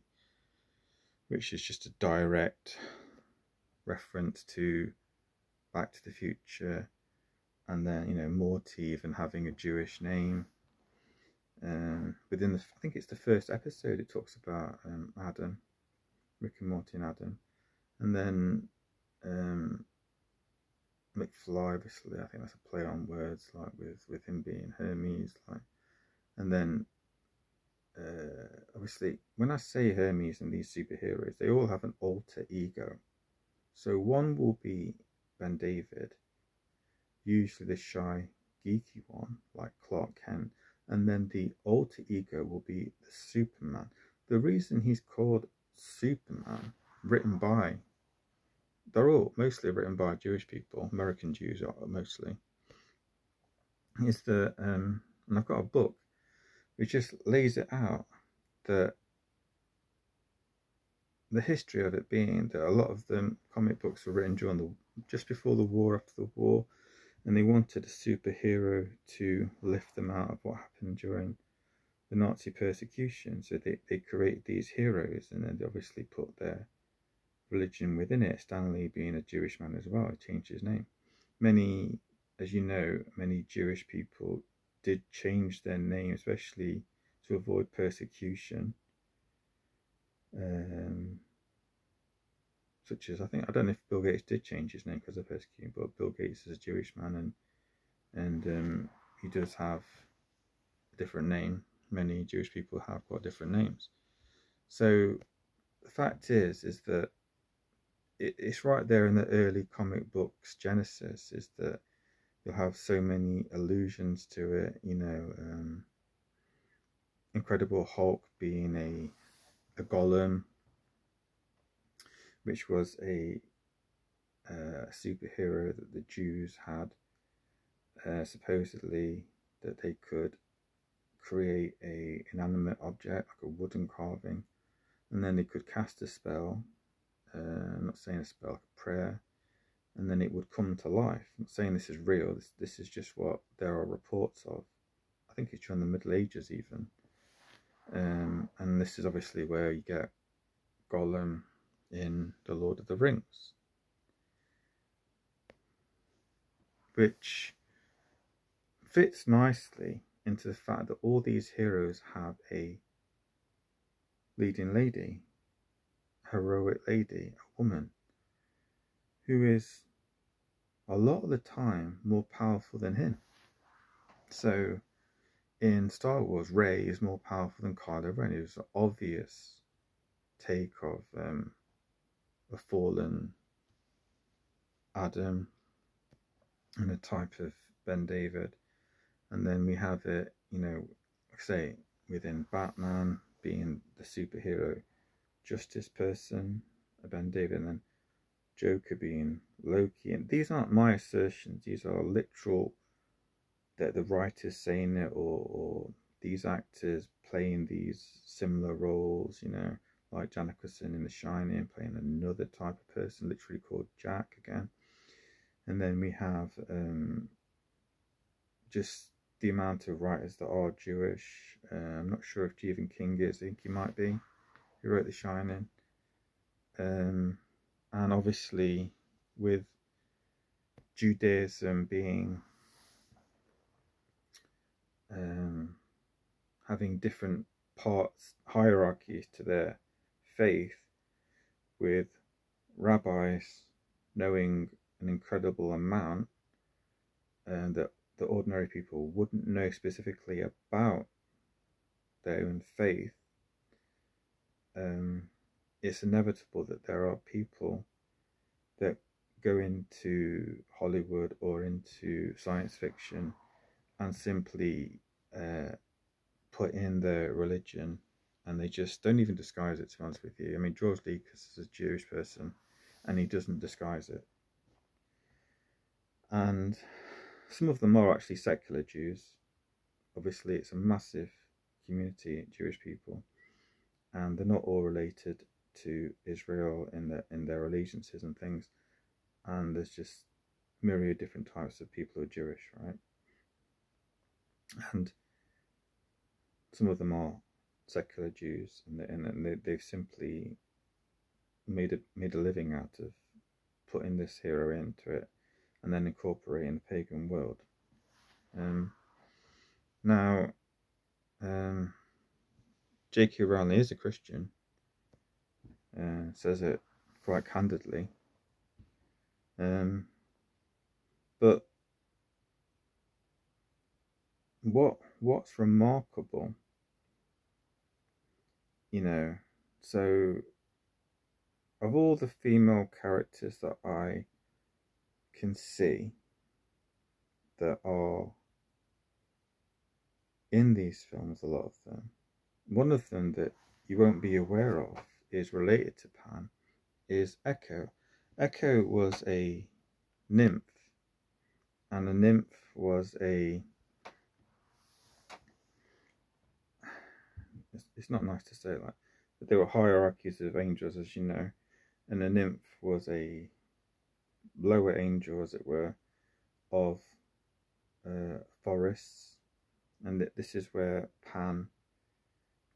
which is just a direct reference to Back to the Future, and then you know Morty even having a Jewish name. Um, within the, I think it's the first episode. It talks about um, Adam, Rick and Morty and Adam, and then um, McFly, obviously, I think that's a play on words, like with with him being Hermes, like, and then uh, obviously when I say Hermes and these superheroes, they all have an alter ego. So one will be Ben David, usually the shy, geeky one, like Clark Kent, and then the alter ego will be the Superman. The reason he's called Superman, written by they're all mostly written by Jewish people, American Jews are mostly, is that, um, and I've got a book which just lays it out that the history of it being that a lot of the comic books were written during the just before the war, after the war, and they wanted a superhero to lift them out of what happened during the Nazi persecution. So they, they create these heroes and then they obviously put their religion within it. Stan Lee being a Jewish man as well, he changed his name. Many, as you know, many Jewish people did change their name, especially to avoid persecution. Um, such as I think I don't know if Bill Gates did change his name because of persecution, but Bill Gates is a Jewish man and and um, he does have a different name. Many Jewish people have got different names. So the fact is, is that it, it's right there in the early comic books Genesis is that you'll have so many allusions to it. You know, um, Incredible Hulk being a a golem which was a uh, superhero that the Jews had, uh, supposedly that they could create a inanimate object like a wooden carving, and then they could cast a spell. Uh, I'm not saying a spell, like a prayer, and then it would come to life. I'm not saying this is real. This this is just what there are reports of. I think it's during the Middle Ages even. Um, and this is obviously where you get Gollum in The Lord of the Rings, which fits nicely into the fact that all these heroes have a leading lady, heroic lady, a woman, who is a lot of the time more powerful than him. So in Star Wars, Rey is more powerful than Kylo Ren. It was an obvious take of um, a fallen Adam and a type of Ben David. And then we have it, you know, say within Batman being the superhero justice person, a Ben David, and then Joker being Loki. And these aren't my assertions, these are literal that the writers saying it or, or these actors playing these similar roles, you know like Jack Nicholson in The Shining, playing another type of person, literally called Jack again. And then we have um, just the amount of writers that are Jewish. Uh, I'm not sure if Stephen King is, I think he might be, who wrote The Shining. Um, and obviously, with Judaism being um, having different parts, hierarchies to their faith with rabbis knowing an incredible amount and that the ordinary people wouldn't know specifically about their own faith, um, it's inevitable that there are people that go into Hollywood or into science fiction and simply uh, put in their religion and they just don't even disguise it, to be honest with you. I mean, George Lucas is a Jewish person, and he doesn't disguise it. And some of them are actually secular Jews. Obviously, it's a massive community, Jewish people, and they're not all related to Israel in their in their allegiances and things. And there's just myriad different types of people who are Jewish, right? And some of them are secular Jews, and, they, and they, they've simply made a made a living out of putting this hero into it, and then incorporating the pagan world. Um, now, um, J.K. Rowling is a Christian. Uh, says it quite candidly. Um, but what what's remarkable you know, so of all the female characters that I can see that are in these films, a lot of them, one of them that you won't be aware of is related to Pan is Echo. Echo was a nymph, and a nymph was a it's, not nice to say like, but there were hierarchies of angels, as you know, and a nymph was a lower angel, as it were, of uh, forests, and that this is where Pan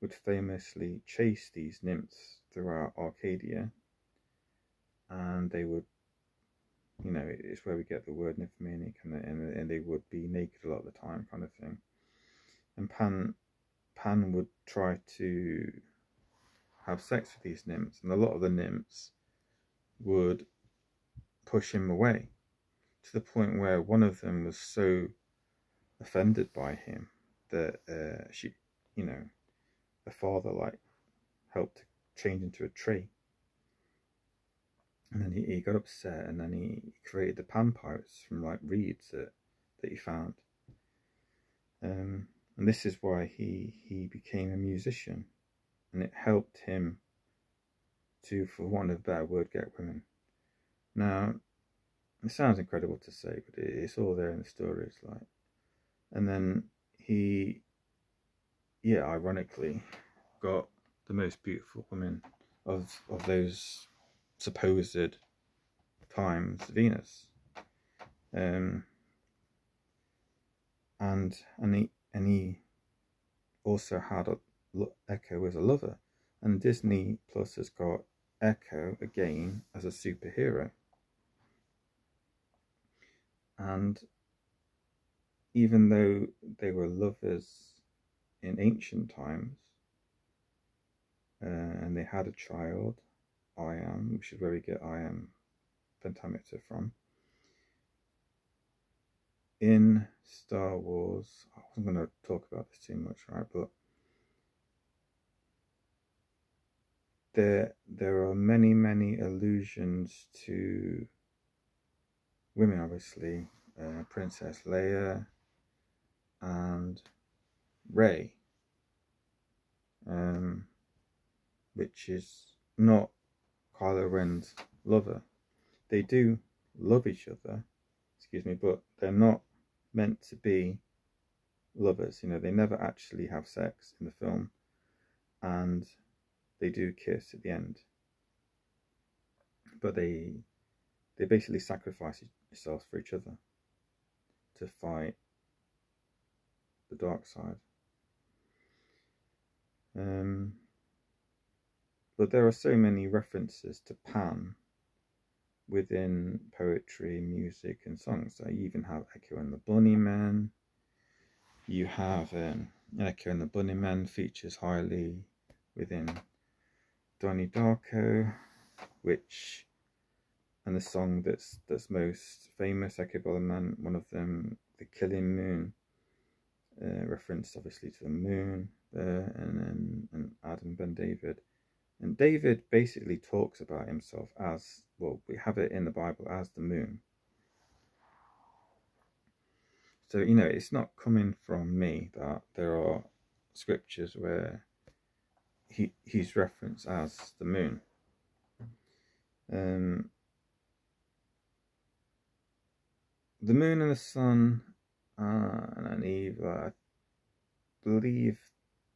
would famously chase these nymphs throughout Arcadia, and they would, you know, it's where we get the word nymphomaniac, and, and, and they would be naked a lot of the time, kind of thing. And Pan, Pan would try to have sex with these nymphs, and a lot of the nymphs would push him away to the point where one of them was so offended by him that uh, she, you know, the father like helped change into a tree. And then he, he got upset and then he created the pan pirates from like reeds that, that he found. Um, and this is why he, he became a musician and it helped him to, for want of a better word, get women. Now, it sounds incredible to say, but it's all there in the story. It's like, and then he, yeah, ironically, got the most beautiful woman of of those supposed times, Venus. Um, and and he and he also had a, Echo as a lover, and Disney Plus has got Echo again as a superhero. And even though they were lovers in ancient times, uh, and they had a child, Iam, which is where we get Iam pentameter from. In Star Wars, I wasn't going to talk about this too much, right? But there there are many many allusions to women obviously uh, princess leia and Rey um, which is not Kylo Ren's lover they do love each other excuse me but they're not meant to be lovers you know they never actually have sex in the film and they do kiss at the end. But they they basically sacrifice themselves for each other to fight the dark side. Um, but there are so many references to Pan within poetry, music, and songs. So you even have Echo and the Bunnymen. You have um, Echo and the Bunnymen features highly within Donnie Darko, which and the song that's that's most famous, Echo Man, one of them, The Killing Moon, uh, reference obviously to the moon there, and then and Adam Ben David. And David basically talks about himself as well, we have it in the Bible as the moon. So, you know, it's not coming from me that there are scriptures where he he's referenced as the moon. Um, the moon and the sun uh, and Eve, I believe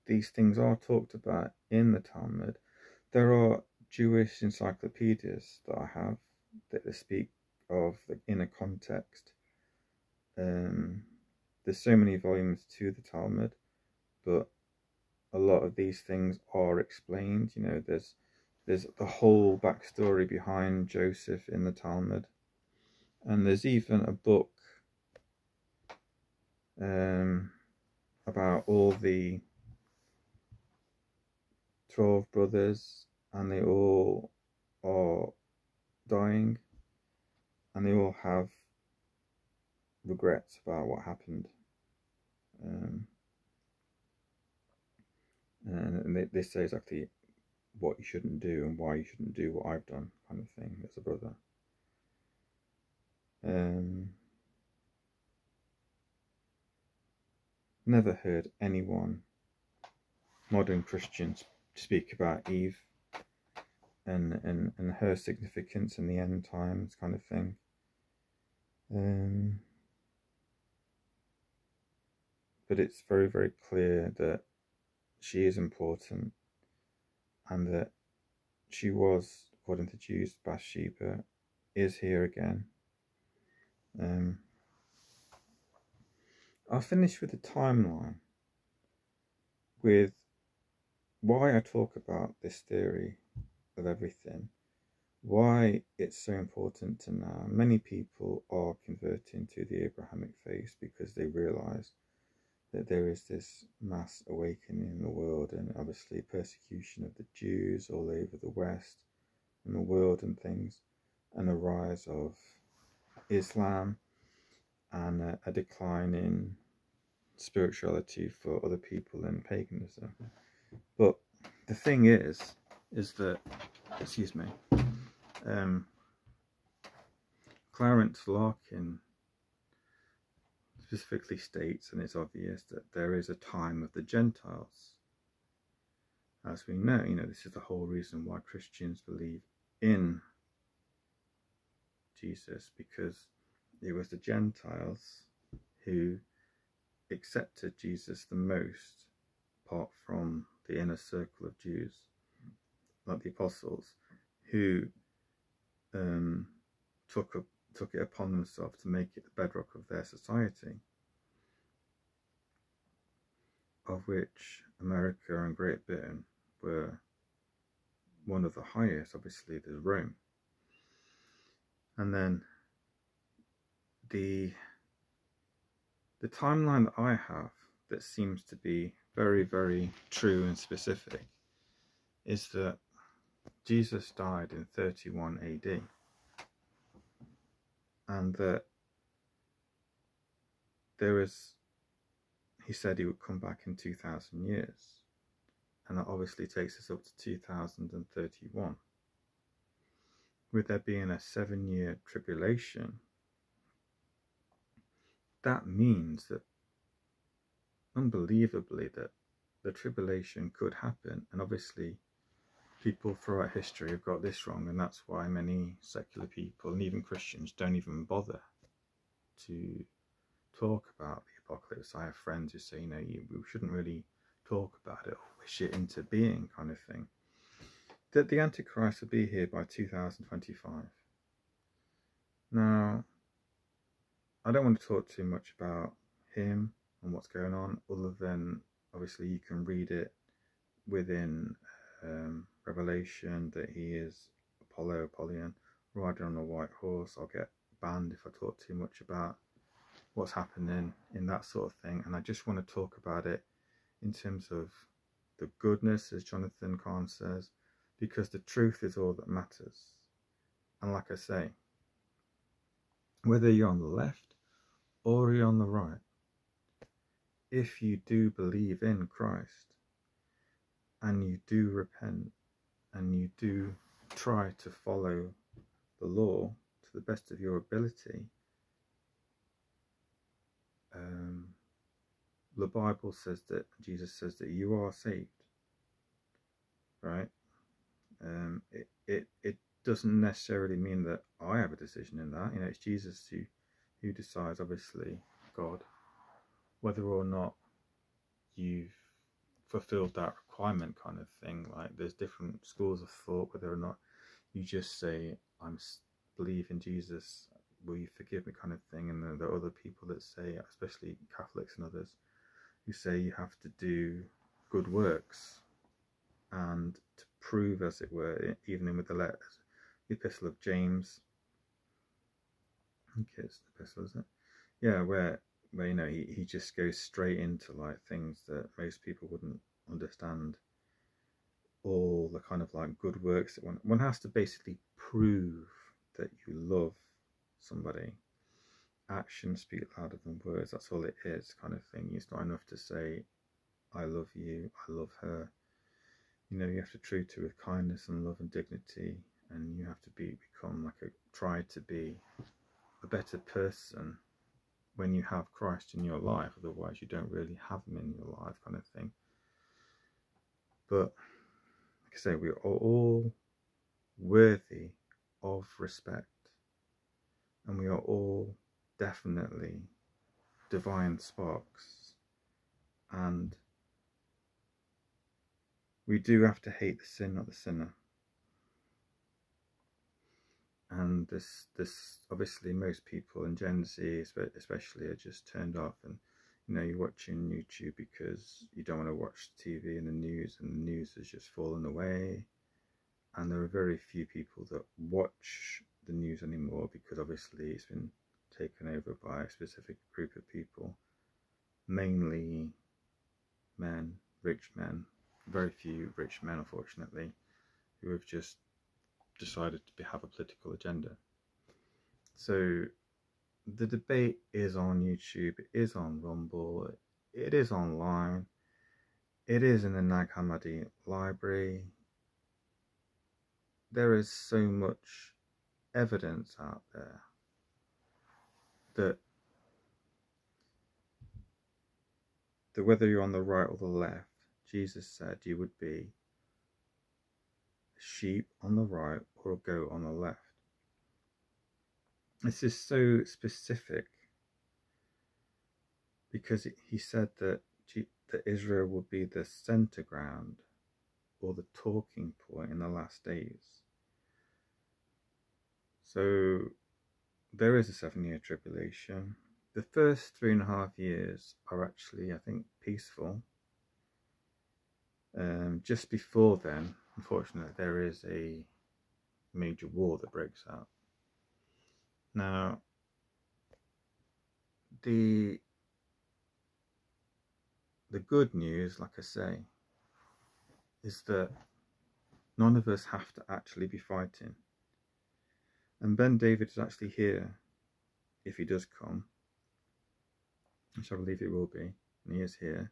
these things are talked about in the Talmud. There are Jewish encyclopedias that I have that speak of the inner context. Um, there's so many volumes to the Talmud, but a lot of these things are explained. You know, there's there's the whole backstory behind Joseph in the Talmud, and there's even a book um, about all the twelve brothers, and they all are dying, and they all have regrets about what happened. Um, and they, they say exactly what you shouldn't do and why you shouldn't do what I've done, kind of thing, as a brother. Um, never heard anyone, modern Christians, speak about Eve and, and, and her significance in the end times, kind of thing. Um, but it's very, very clear that she is important and that she was, according to Jews, Bathsheba is here again. Um, I'll finish with the timeline with why I talk about this theory of everything, why it's so important to now. Many people are converting to the Abrahamic faith because they realize that there is this mass awakening in the world and obviously persecution of the Jews all over the West and the world and things, and a rise of Islam and a, a decline in spirituality for other people and paganism. But the thing is, is that, excuse me, um, Clarence Larkin specifically states, and it's obvious, that there is a time of the Gentiles. As we know, you know, this is the whole reason why Christians believe in Jesus, because it was the Gentiles who accepted Jesus the most, apart from the inner circle of Jews, like the apostles, who um, took a, took it upon themselves to make it the bedrock of their society, of which America and Great Britain were one of the highest. Obviously, there's Rome, and then the the timeline that I have that seems to be very, very true and specific is that Jesus died in 31 AD and that there is, he said he would come back in 2000 years. And that obviously takes us up to 2031 with there being a seven year tribulation that means that unbelievably that the tribulation could happen and obviously people throughout history have got this wrong and that's why many secular people and even christians don't even bother to talk about the apocalypse. I have friends who say you know you, we shouldn't really talk about it or wish it into being kind of thing. That the antichrist will be here by 2025 now I don't want to talk too much about him and what's going on, other than obviously you can read it within um, Revelation that he is Apollo, Apollyon, riding on a white horse. I'll get banned if I talk too much about what's happening in that sort of thing. And I just want to talk about it in terms of the goodness, as Jonathan Cahn says, because the truth is all that matters. And like I say, whether you're on the left or you're on the right, if you do believe in Christ and you do repent and you do try to follow the law to the best of your ability, um, the Bible says that Jesus says that you are saved, right? Um, it, it, it doesn't necessarily mean that I have a decision in that. You know, it's Jesus who who decides, obviously, God, whether or not you've fulfilled that requirement kind of thing. Like there's different schools of thought, whether or not you just say, I'm believe in Jesus, will you forgive me kind of thing. And then there are other people that say, especially Catholics and others, who say you have to do good works and to prove, as it were, even in with the letters, the Epistle of James think it's the epistle, is it? Yeah, where where you know he, he just goes straight into like things that most people wouldn't understand. All the kind of like good works that one one has to basically prove that you love somebody. Actions speak louder than words. That's all it is, kind of thing. It's not enough to say, "I love you," "I love her." You know, you have to treat her with kindness and love and dignity, and you have to be become like a try to be a better person when you have Christ in your life. Otherwise, you don't really have Him in your life, kind of thing. But like I say, we are all worthy of respect, and we are all definitely divine sparks, and we do have to hate the sin, not the sinner and this this obviously most people in Gen Z especially are just turned off and you know you're watching YouTube because you don't want to watch TV and the news, and the news has just fallen away, and there are very few people that watch the news anymore because obviously it's been taken over by a specific group of people, mainly men, rich men, very few rich men, unfortunately, who have just decided to have a political agenda. So the debate is on YouTube, it is on Rumble, it is online, it is in the Nag Hammadi library. There is so much evidence out there that that whether you're on the right or the left, Jesus said you would be sheep on the right or a goat on the left. This is so specific because he said that that Israel would be the center ground or the talking point in the last days. So there is a seven year tribulation. The first three and a half years are actually, I think, peaceful. Um, just before then, unfortunately, there is a major war that breaks out. Now, the the good news, like I say, is that none of us have to actually be fighting. And Ben David is actually here, if he does come, which I believe he will be, and he is here,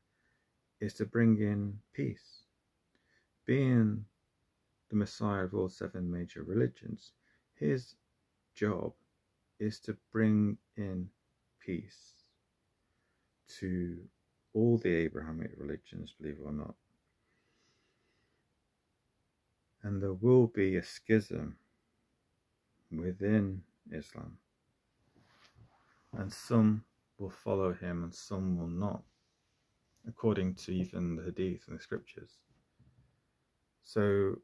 is to bring in peace. Being the Messiah of all seven major religions, his job is to bring in peace to all the Abrahamic religions, believe it or not. And there will be a schism within Islam. And some will follow him and some will not, according to even the Hadith and the scriptures. So,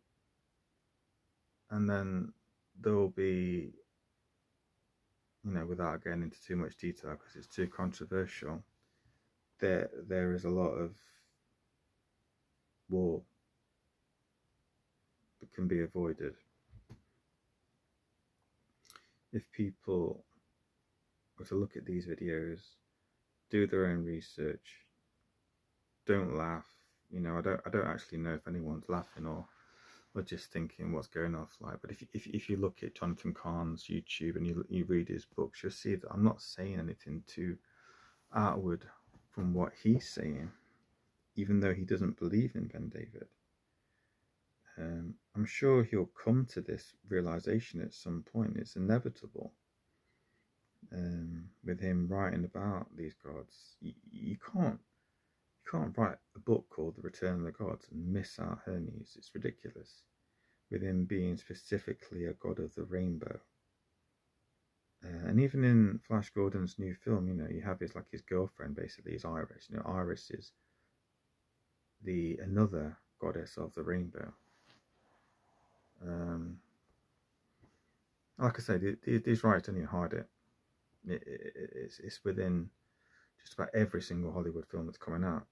and then there will be, you know, without getting into too much detail because it's too controversial, there there is a lot of war that can be avoided if people were to look at these videos, do their own research, don't laugh. You know, I don't, I don't actually know if anyone's laughing or, or just thinking what's going off like. But if, if, if you look at Jonathan Cahn's YouTube and you, you read his books, you'll see that I'm not saying anything too outward from what he's saying, even though he doesn't believe in Ben David. Um, I'm sure he'll come to this realization at some point. It's inevitable. Um, with him writing about these gods, you, you can't you can't write a book called The Return of the Gods and miss out Hermes. It's ridiculous. With him being specifically a god of the rainbow. Uh, and even in Flash Gordon's new film, you know, you have his like his girlfriend basically is Iris. You know, Iris is the another goddess of the rainbow. Um, like I said, these writers don't even hide it. It, it. it's, it's within just about every single Hollywood film that's coming out.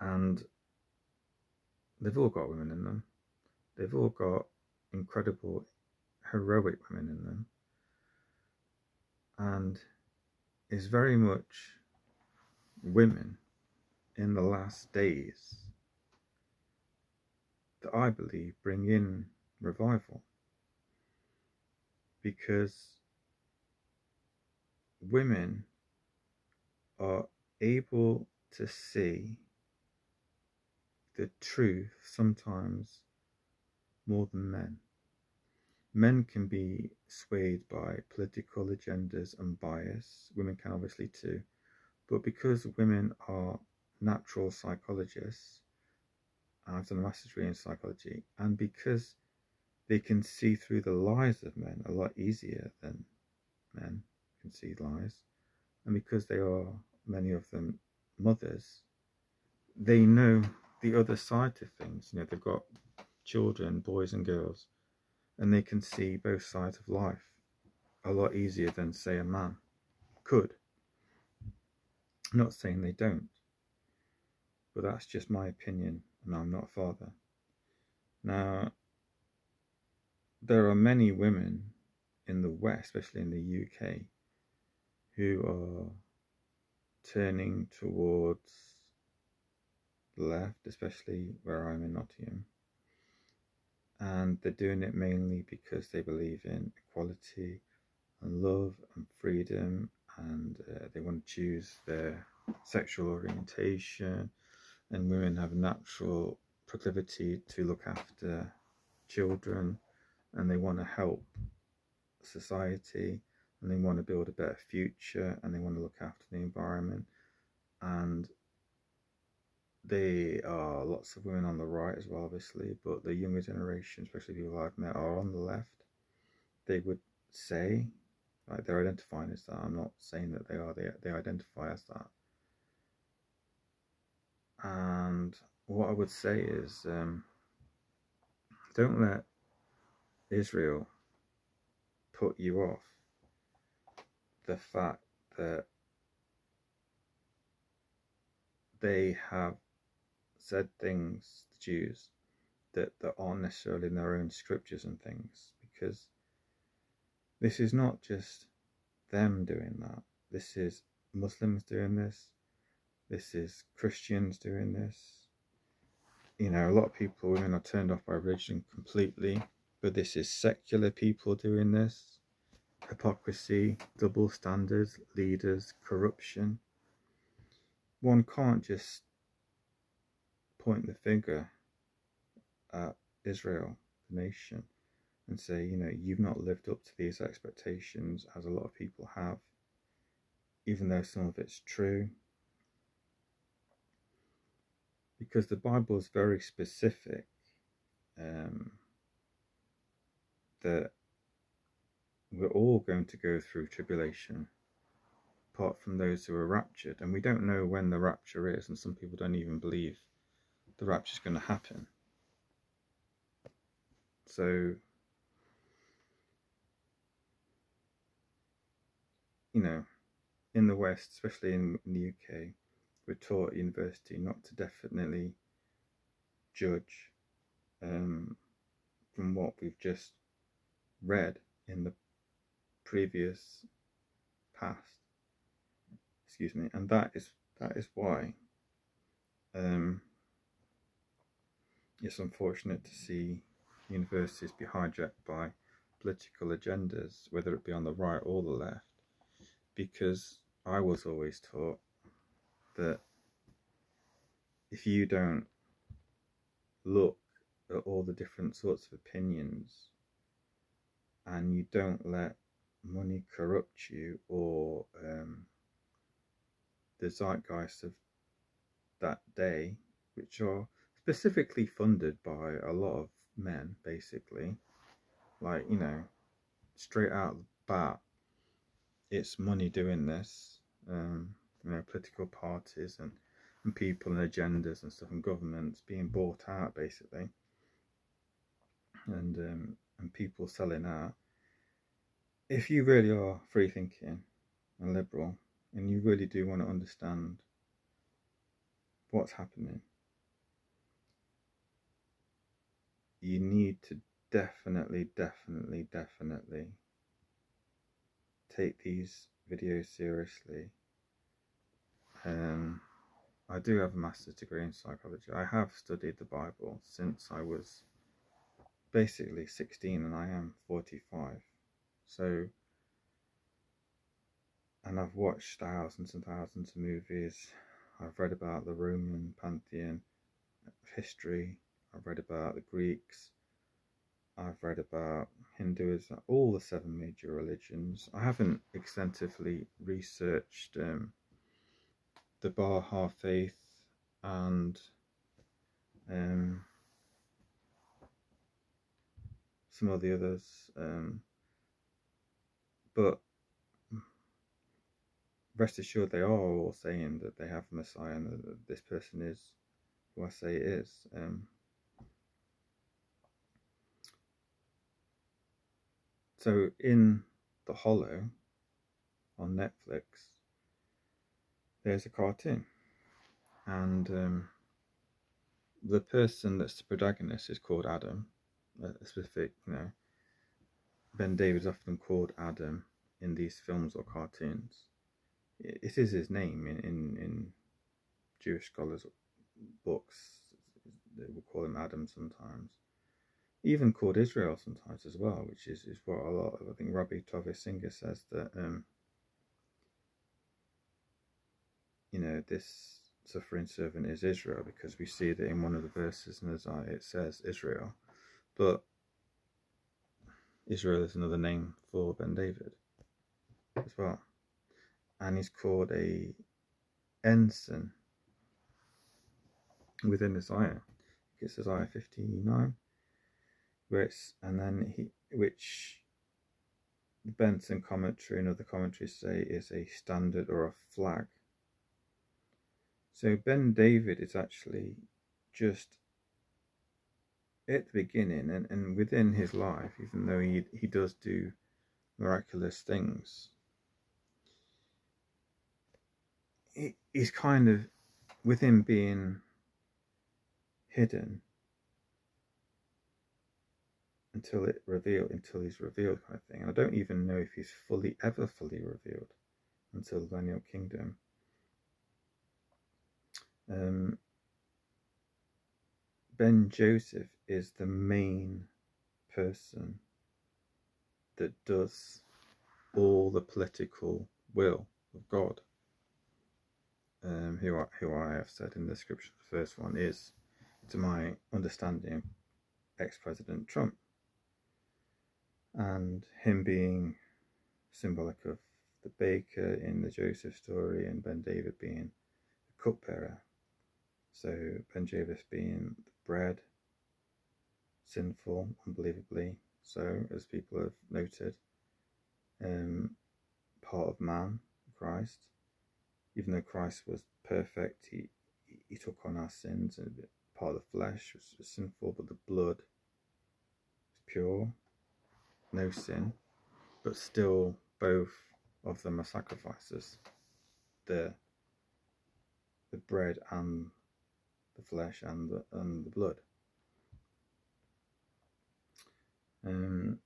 And they've all got women in them. They've all got incredible, heroic women in them. And it's very much women in the last days that I believe bring in revival because women are able to see the truth sometimes more than men. Men can be swayed by political agendas and bias, women can obviously too, but because women are natural psychologists, I've done a master's degree in psychology, and because they can see through the lies of men a lot easier than men can see lies, and because they are many of them mothers, they know the other side to things. You know, they've got children, boys and girls, and they can see both sides of life a lot easier than, say, a man could. I'm not saying they don't, but that's just my opinion, and I'm not a father. Now, there are many women in the West, especially in the UK, who are turning towards left, especially where I'm in Nottingham. And they're doing it mainly because they believe in equality and love and freedom and uh, they want to choose their sexual orientation and women have a natural proclivity to look after children and they want to help society and they want to build a better future and they want to look after the environment and there are lots of women on the right as well obviously but the younger generation especially people I've met are on the left. They would say like they're identifying as that. I'm not saying that they are. They, they identify as that. And what I would say is um, don't let Israel put you off the fact that they have said things, the Jews, that, that aren't necessarily in their own scriptures and things, because this is not just them doing that. This is Muslims doing this. This is Christians doing this. You know, a lot of people, women are turned off by religion completely, but this is secular people doing this. Hypocrisy, double standards, leaders, corruption. One can't just point the finger at Israel, the nation, and say, you know, you've not lived up to these expectations as a lot of people have, even though some of it's true. Because the Bible is very specific um, that we're all going to go through tribulation apart from those who are raptured and we don't know when the rapture is and some people don't even believe the rapture is going to happen. So, you know, in the West, especially in, the UK, we're taught at university not to definitely judge um, from what we've just read in the previous past. Excuse me, and that is that is why um, it's unfortunate to see universities be hijacked by political agendas, whether it be on the right or the left, because I was always taught that if you don't look at all the different sorts of opinions and you don't let money corrupt you or um, the zeitgeist of that day, which are specifically funded by a lot of men, basically. Like, you know, straight out of the bat, it's money doing this. Um, you know, political parties and, and people and agendas and stuff and governments being bought out, basically. And, um, and people selling out. If you really are free thinking and liberal, and you really do want to understand what's happening, you need to definitely, definitely, definitely take these videos seriously. Um, I do have a master's degree in psychology. I have studied the Bible since I was basically 16 and I am 45. So, and I've watched thousands and thousands of movies. I've read about the Roman pantheon, history, I've read about the Greeks. I've read about Hinduism, all the seven major religions. I haven't extensively researched um, the Baha'i faith and um, some of the others, um, but rest assured they are all saying that they have a Messiah and that this person is who I say is. Um, So in The Hollow on Netflix, there's a cartoon, and um, the person that's the protagonist is called Adam, a specific, you know. Ben David is often called Adam in these films or cartoons. It is his name in, in, in Jewish scholars' books. They will call him Adam sometimes. Even called Israel sometimes as well, which is, is what a lot of, I think Rabbi Tovia Singer says that, um, you know, this suffering servant is Israel because we see that in one of the verses in Isaiah it says Israel. But Israel is another name for Ben David as well. And he's called a ensign within Isaiah. It's Isaiah 59, where it's, and then he, which the Benson commentary and other commentaries say is a standard or a flag. So Ben David is actually just at the beginning and, and within his life, even though he, he does do miraculous things, he, he's kind of, with him being hidden until it revealed, until he's revealed kind of thing. And I don't even know if he's fully, ever fully revealed until the Millennial Kingdom. Um, Ben Joseph is the main person that does all the political will of God. Um, who, I, who I have said in the scripture, the first one is, to my understanding, ex-president Trump. And him being symbolic of the baker in the Joseph story and Ben David being the cupbearer. So Ben David being bread, sinful, unbelievably so, as people have noted, um, part of man, Christ. Even though Christ was perfect, he, he took on our sins, and part of the flesh was, was sinful, but the blood was pure, no sin, but still both of them are sacrifices. The the bread and the flesh and the, and the blood. Um,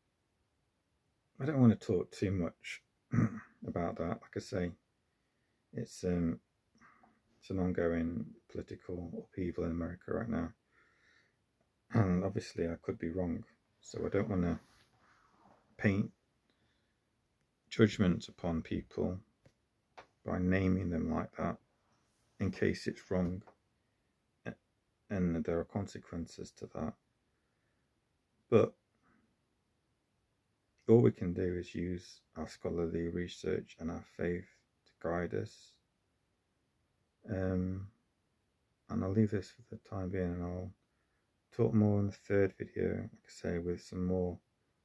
I don't want to talk too much about that. Like I say, it's um, it's an ongoing political upheaval in America right now, and obviously I could be wrong. So I don't want to paint judgments upon people by naming them like that in case it's wrong and there are consequences to that. But all we can do is use our scholarly research and our faith to guide us. Um, and I'll leave this for the time being and I'll talk more in the third video, like I say, with some more,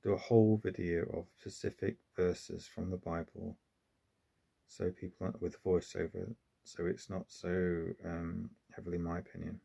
do a whole video of specific verses from the Bible so people with voiceover, so it's not so um, heavily my opinion.